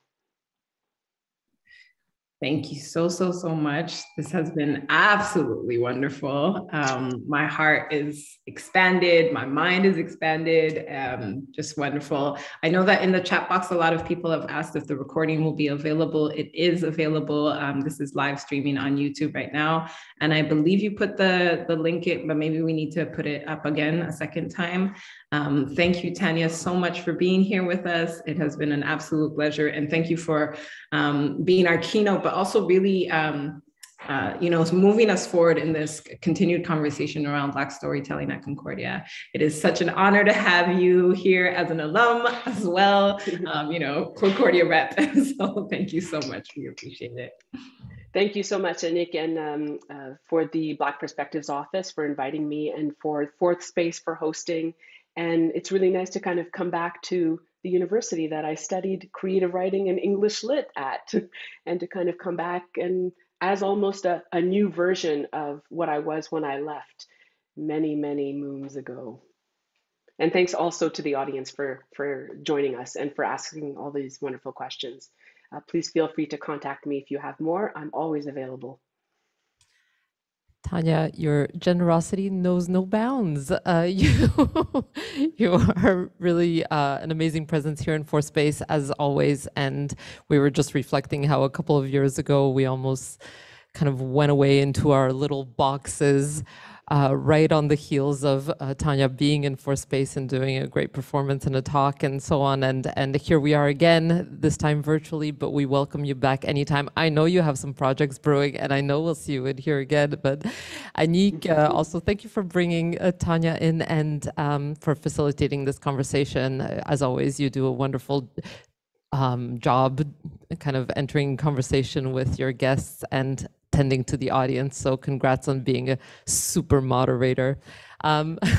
Thank you so, so, so much. This has been absolutely wonderful. Um, my heart is expanded, my mind is expanded, um, just wonderful. I know that in the chat box, a lot of people have asked if the recording will be available. It is available. Um, this is live streaming on YouTube right now. And I believe you put the, the link, in, but maybe we need to put it up again a second time. Um, thank you, Tanya, so much for being here with us. It has been an absolute pleasure. And thank you for um, being our keynote, but also really, um, uh, you know, moving us forward in this continued conversation around Black storytelling at Concordia. It is such an honor to have you here as an alum as well, um, you know, Concordia rep. so thank you so much. We appreciate it. Thank you so much, Annick, and um, uh, for the Black Perspectives Office for inviting me and for Fourth Space for hosting and it's really nice to kind of come back to the university that I studied creative writing and English lit at, and to kind of come back and as almost a, a new version of what I was when I left many, many moons ago. And thanks also to the audience for, for joining us and for asking all these wonderful questions. Uh, please feel free to contact me if you have more. I'm always available. Tanya, your generosity knows no bounds. Uh, you, you are really uh, an amazing presence here in Fourth Space, as always. And we were just reflecting how a couple of years ago we almost kind of went away into our little boxes uh, right on the heels of uh, Tanya being in Fourth Space and doing a great performance and a talk and so on. And, and here we are again, this time virtually, but we welcome you back anytime. I know you have some projects brewing and I know we'll see you in here again, but Annick, uh, also thank you for bringing uh, Tanya in and um, for facilitating this conversation. As always, you do a wonderful um, job kind of entering conversation with your guests and tending to the audience. So congrats on being a super moderator. Um,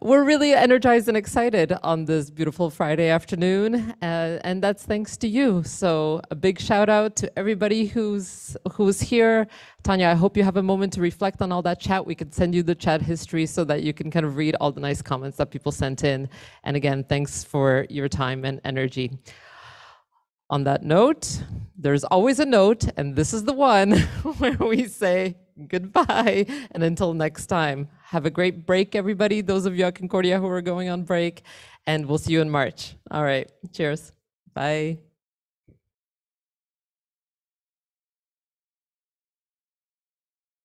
we're really energized and excited on this beautiful Friday afternoon, uh, and that's thanks to you. So a big shout out to everybody who's who's here. Tanya, I hope you have a moment to reflect on all that chat. We could send you the chat history so that you can kind of read all the nice comments that people sent in. And again, thanks for your time and energy. On that note, there's always a note, and this is the one where we say goodbye. And until next time, have a great break, everybody. Those of you at Concordia who are going on break, and we'll see you in March. All right, cheers. Bye.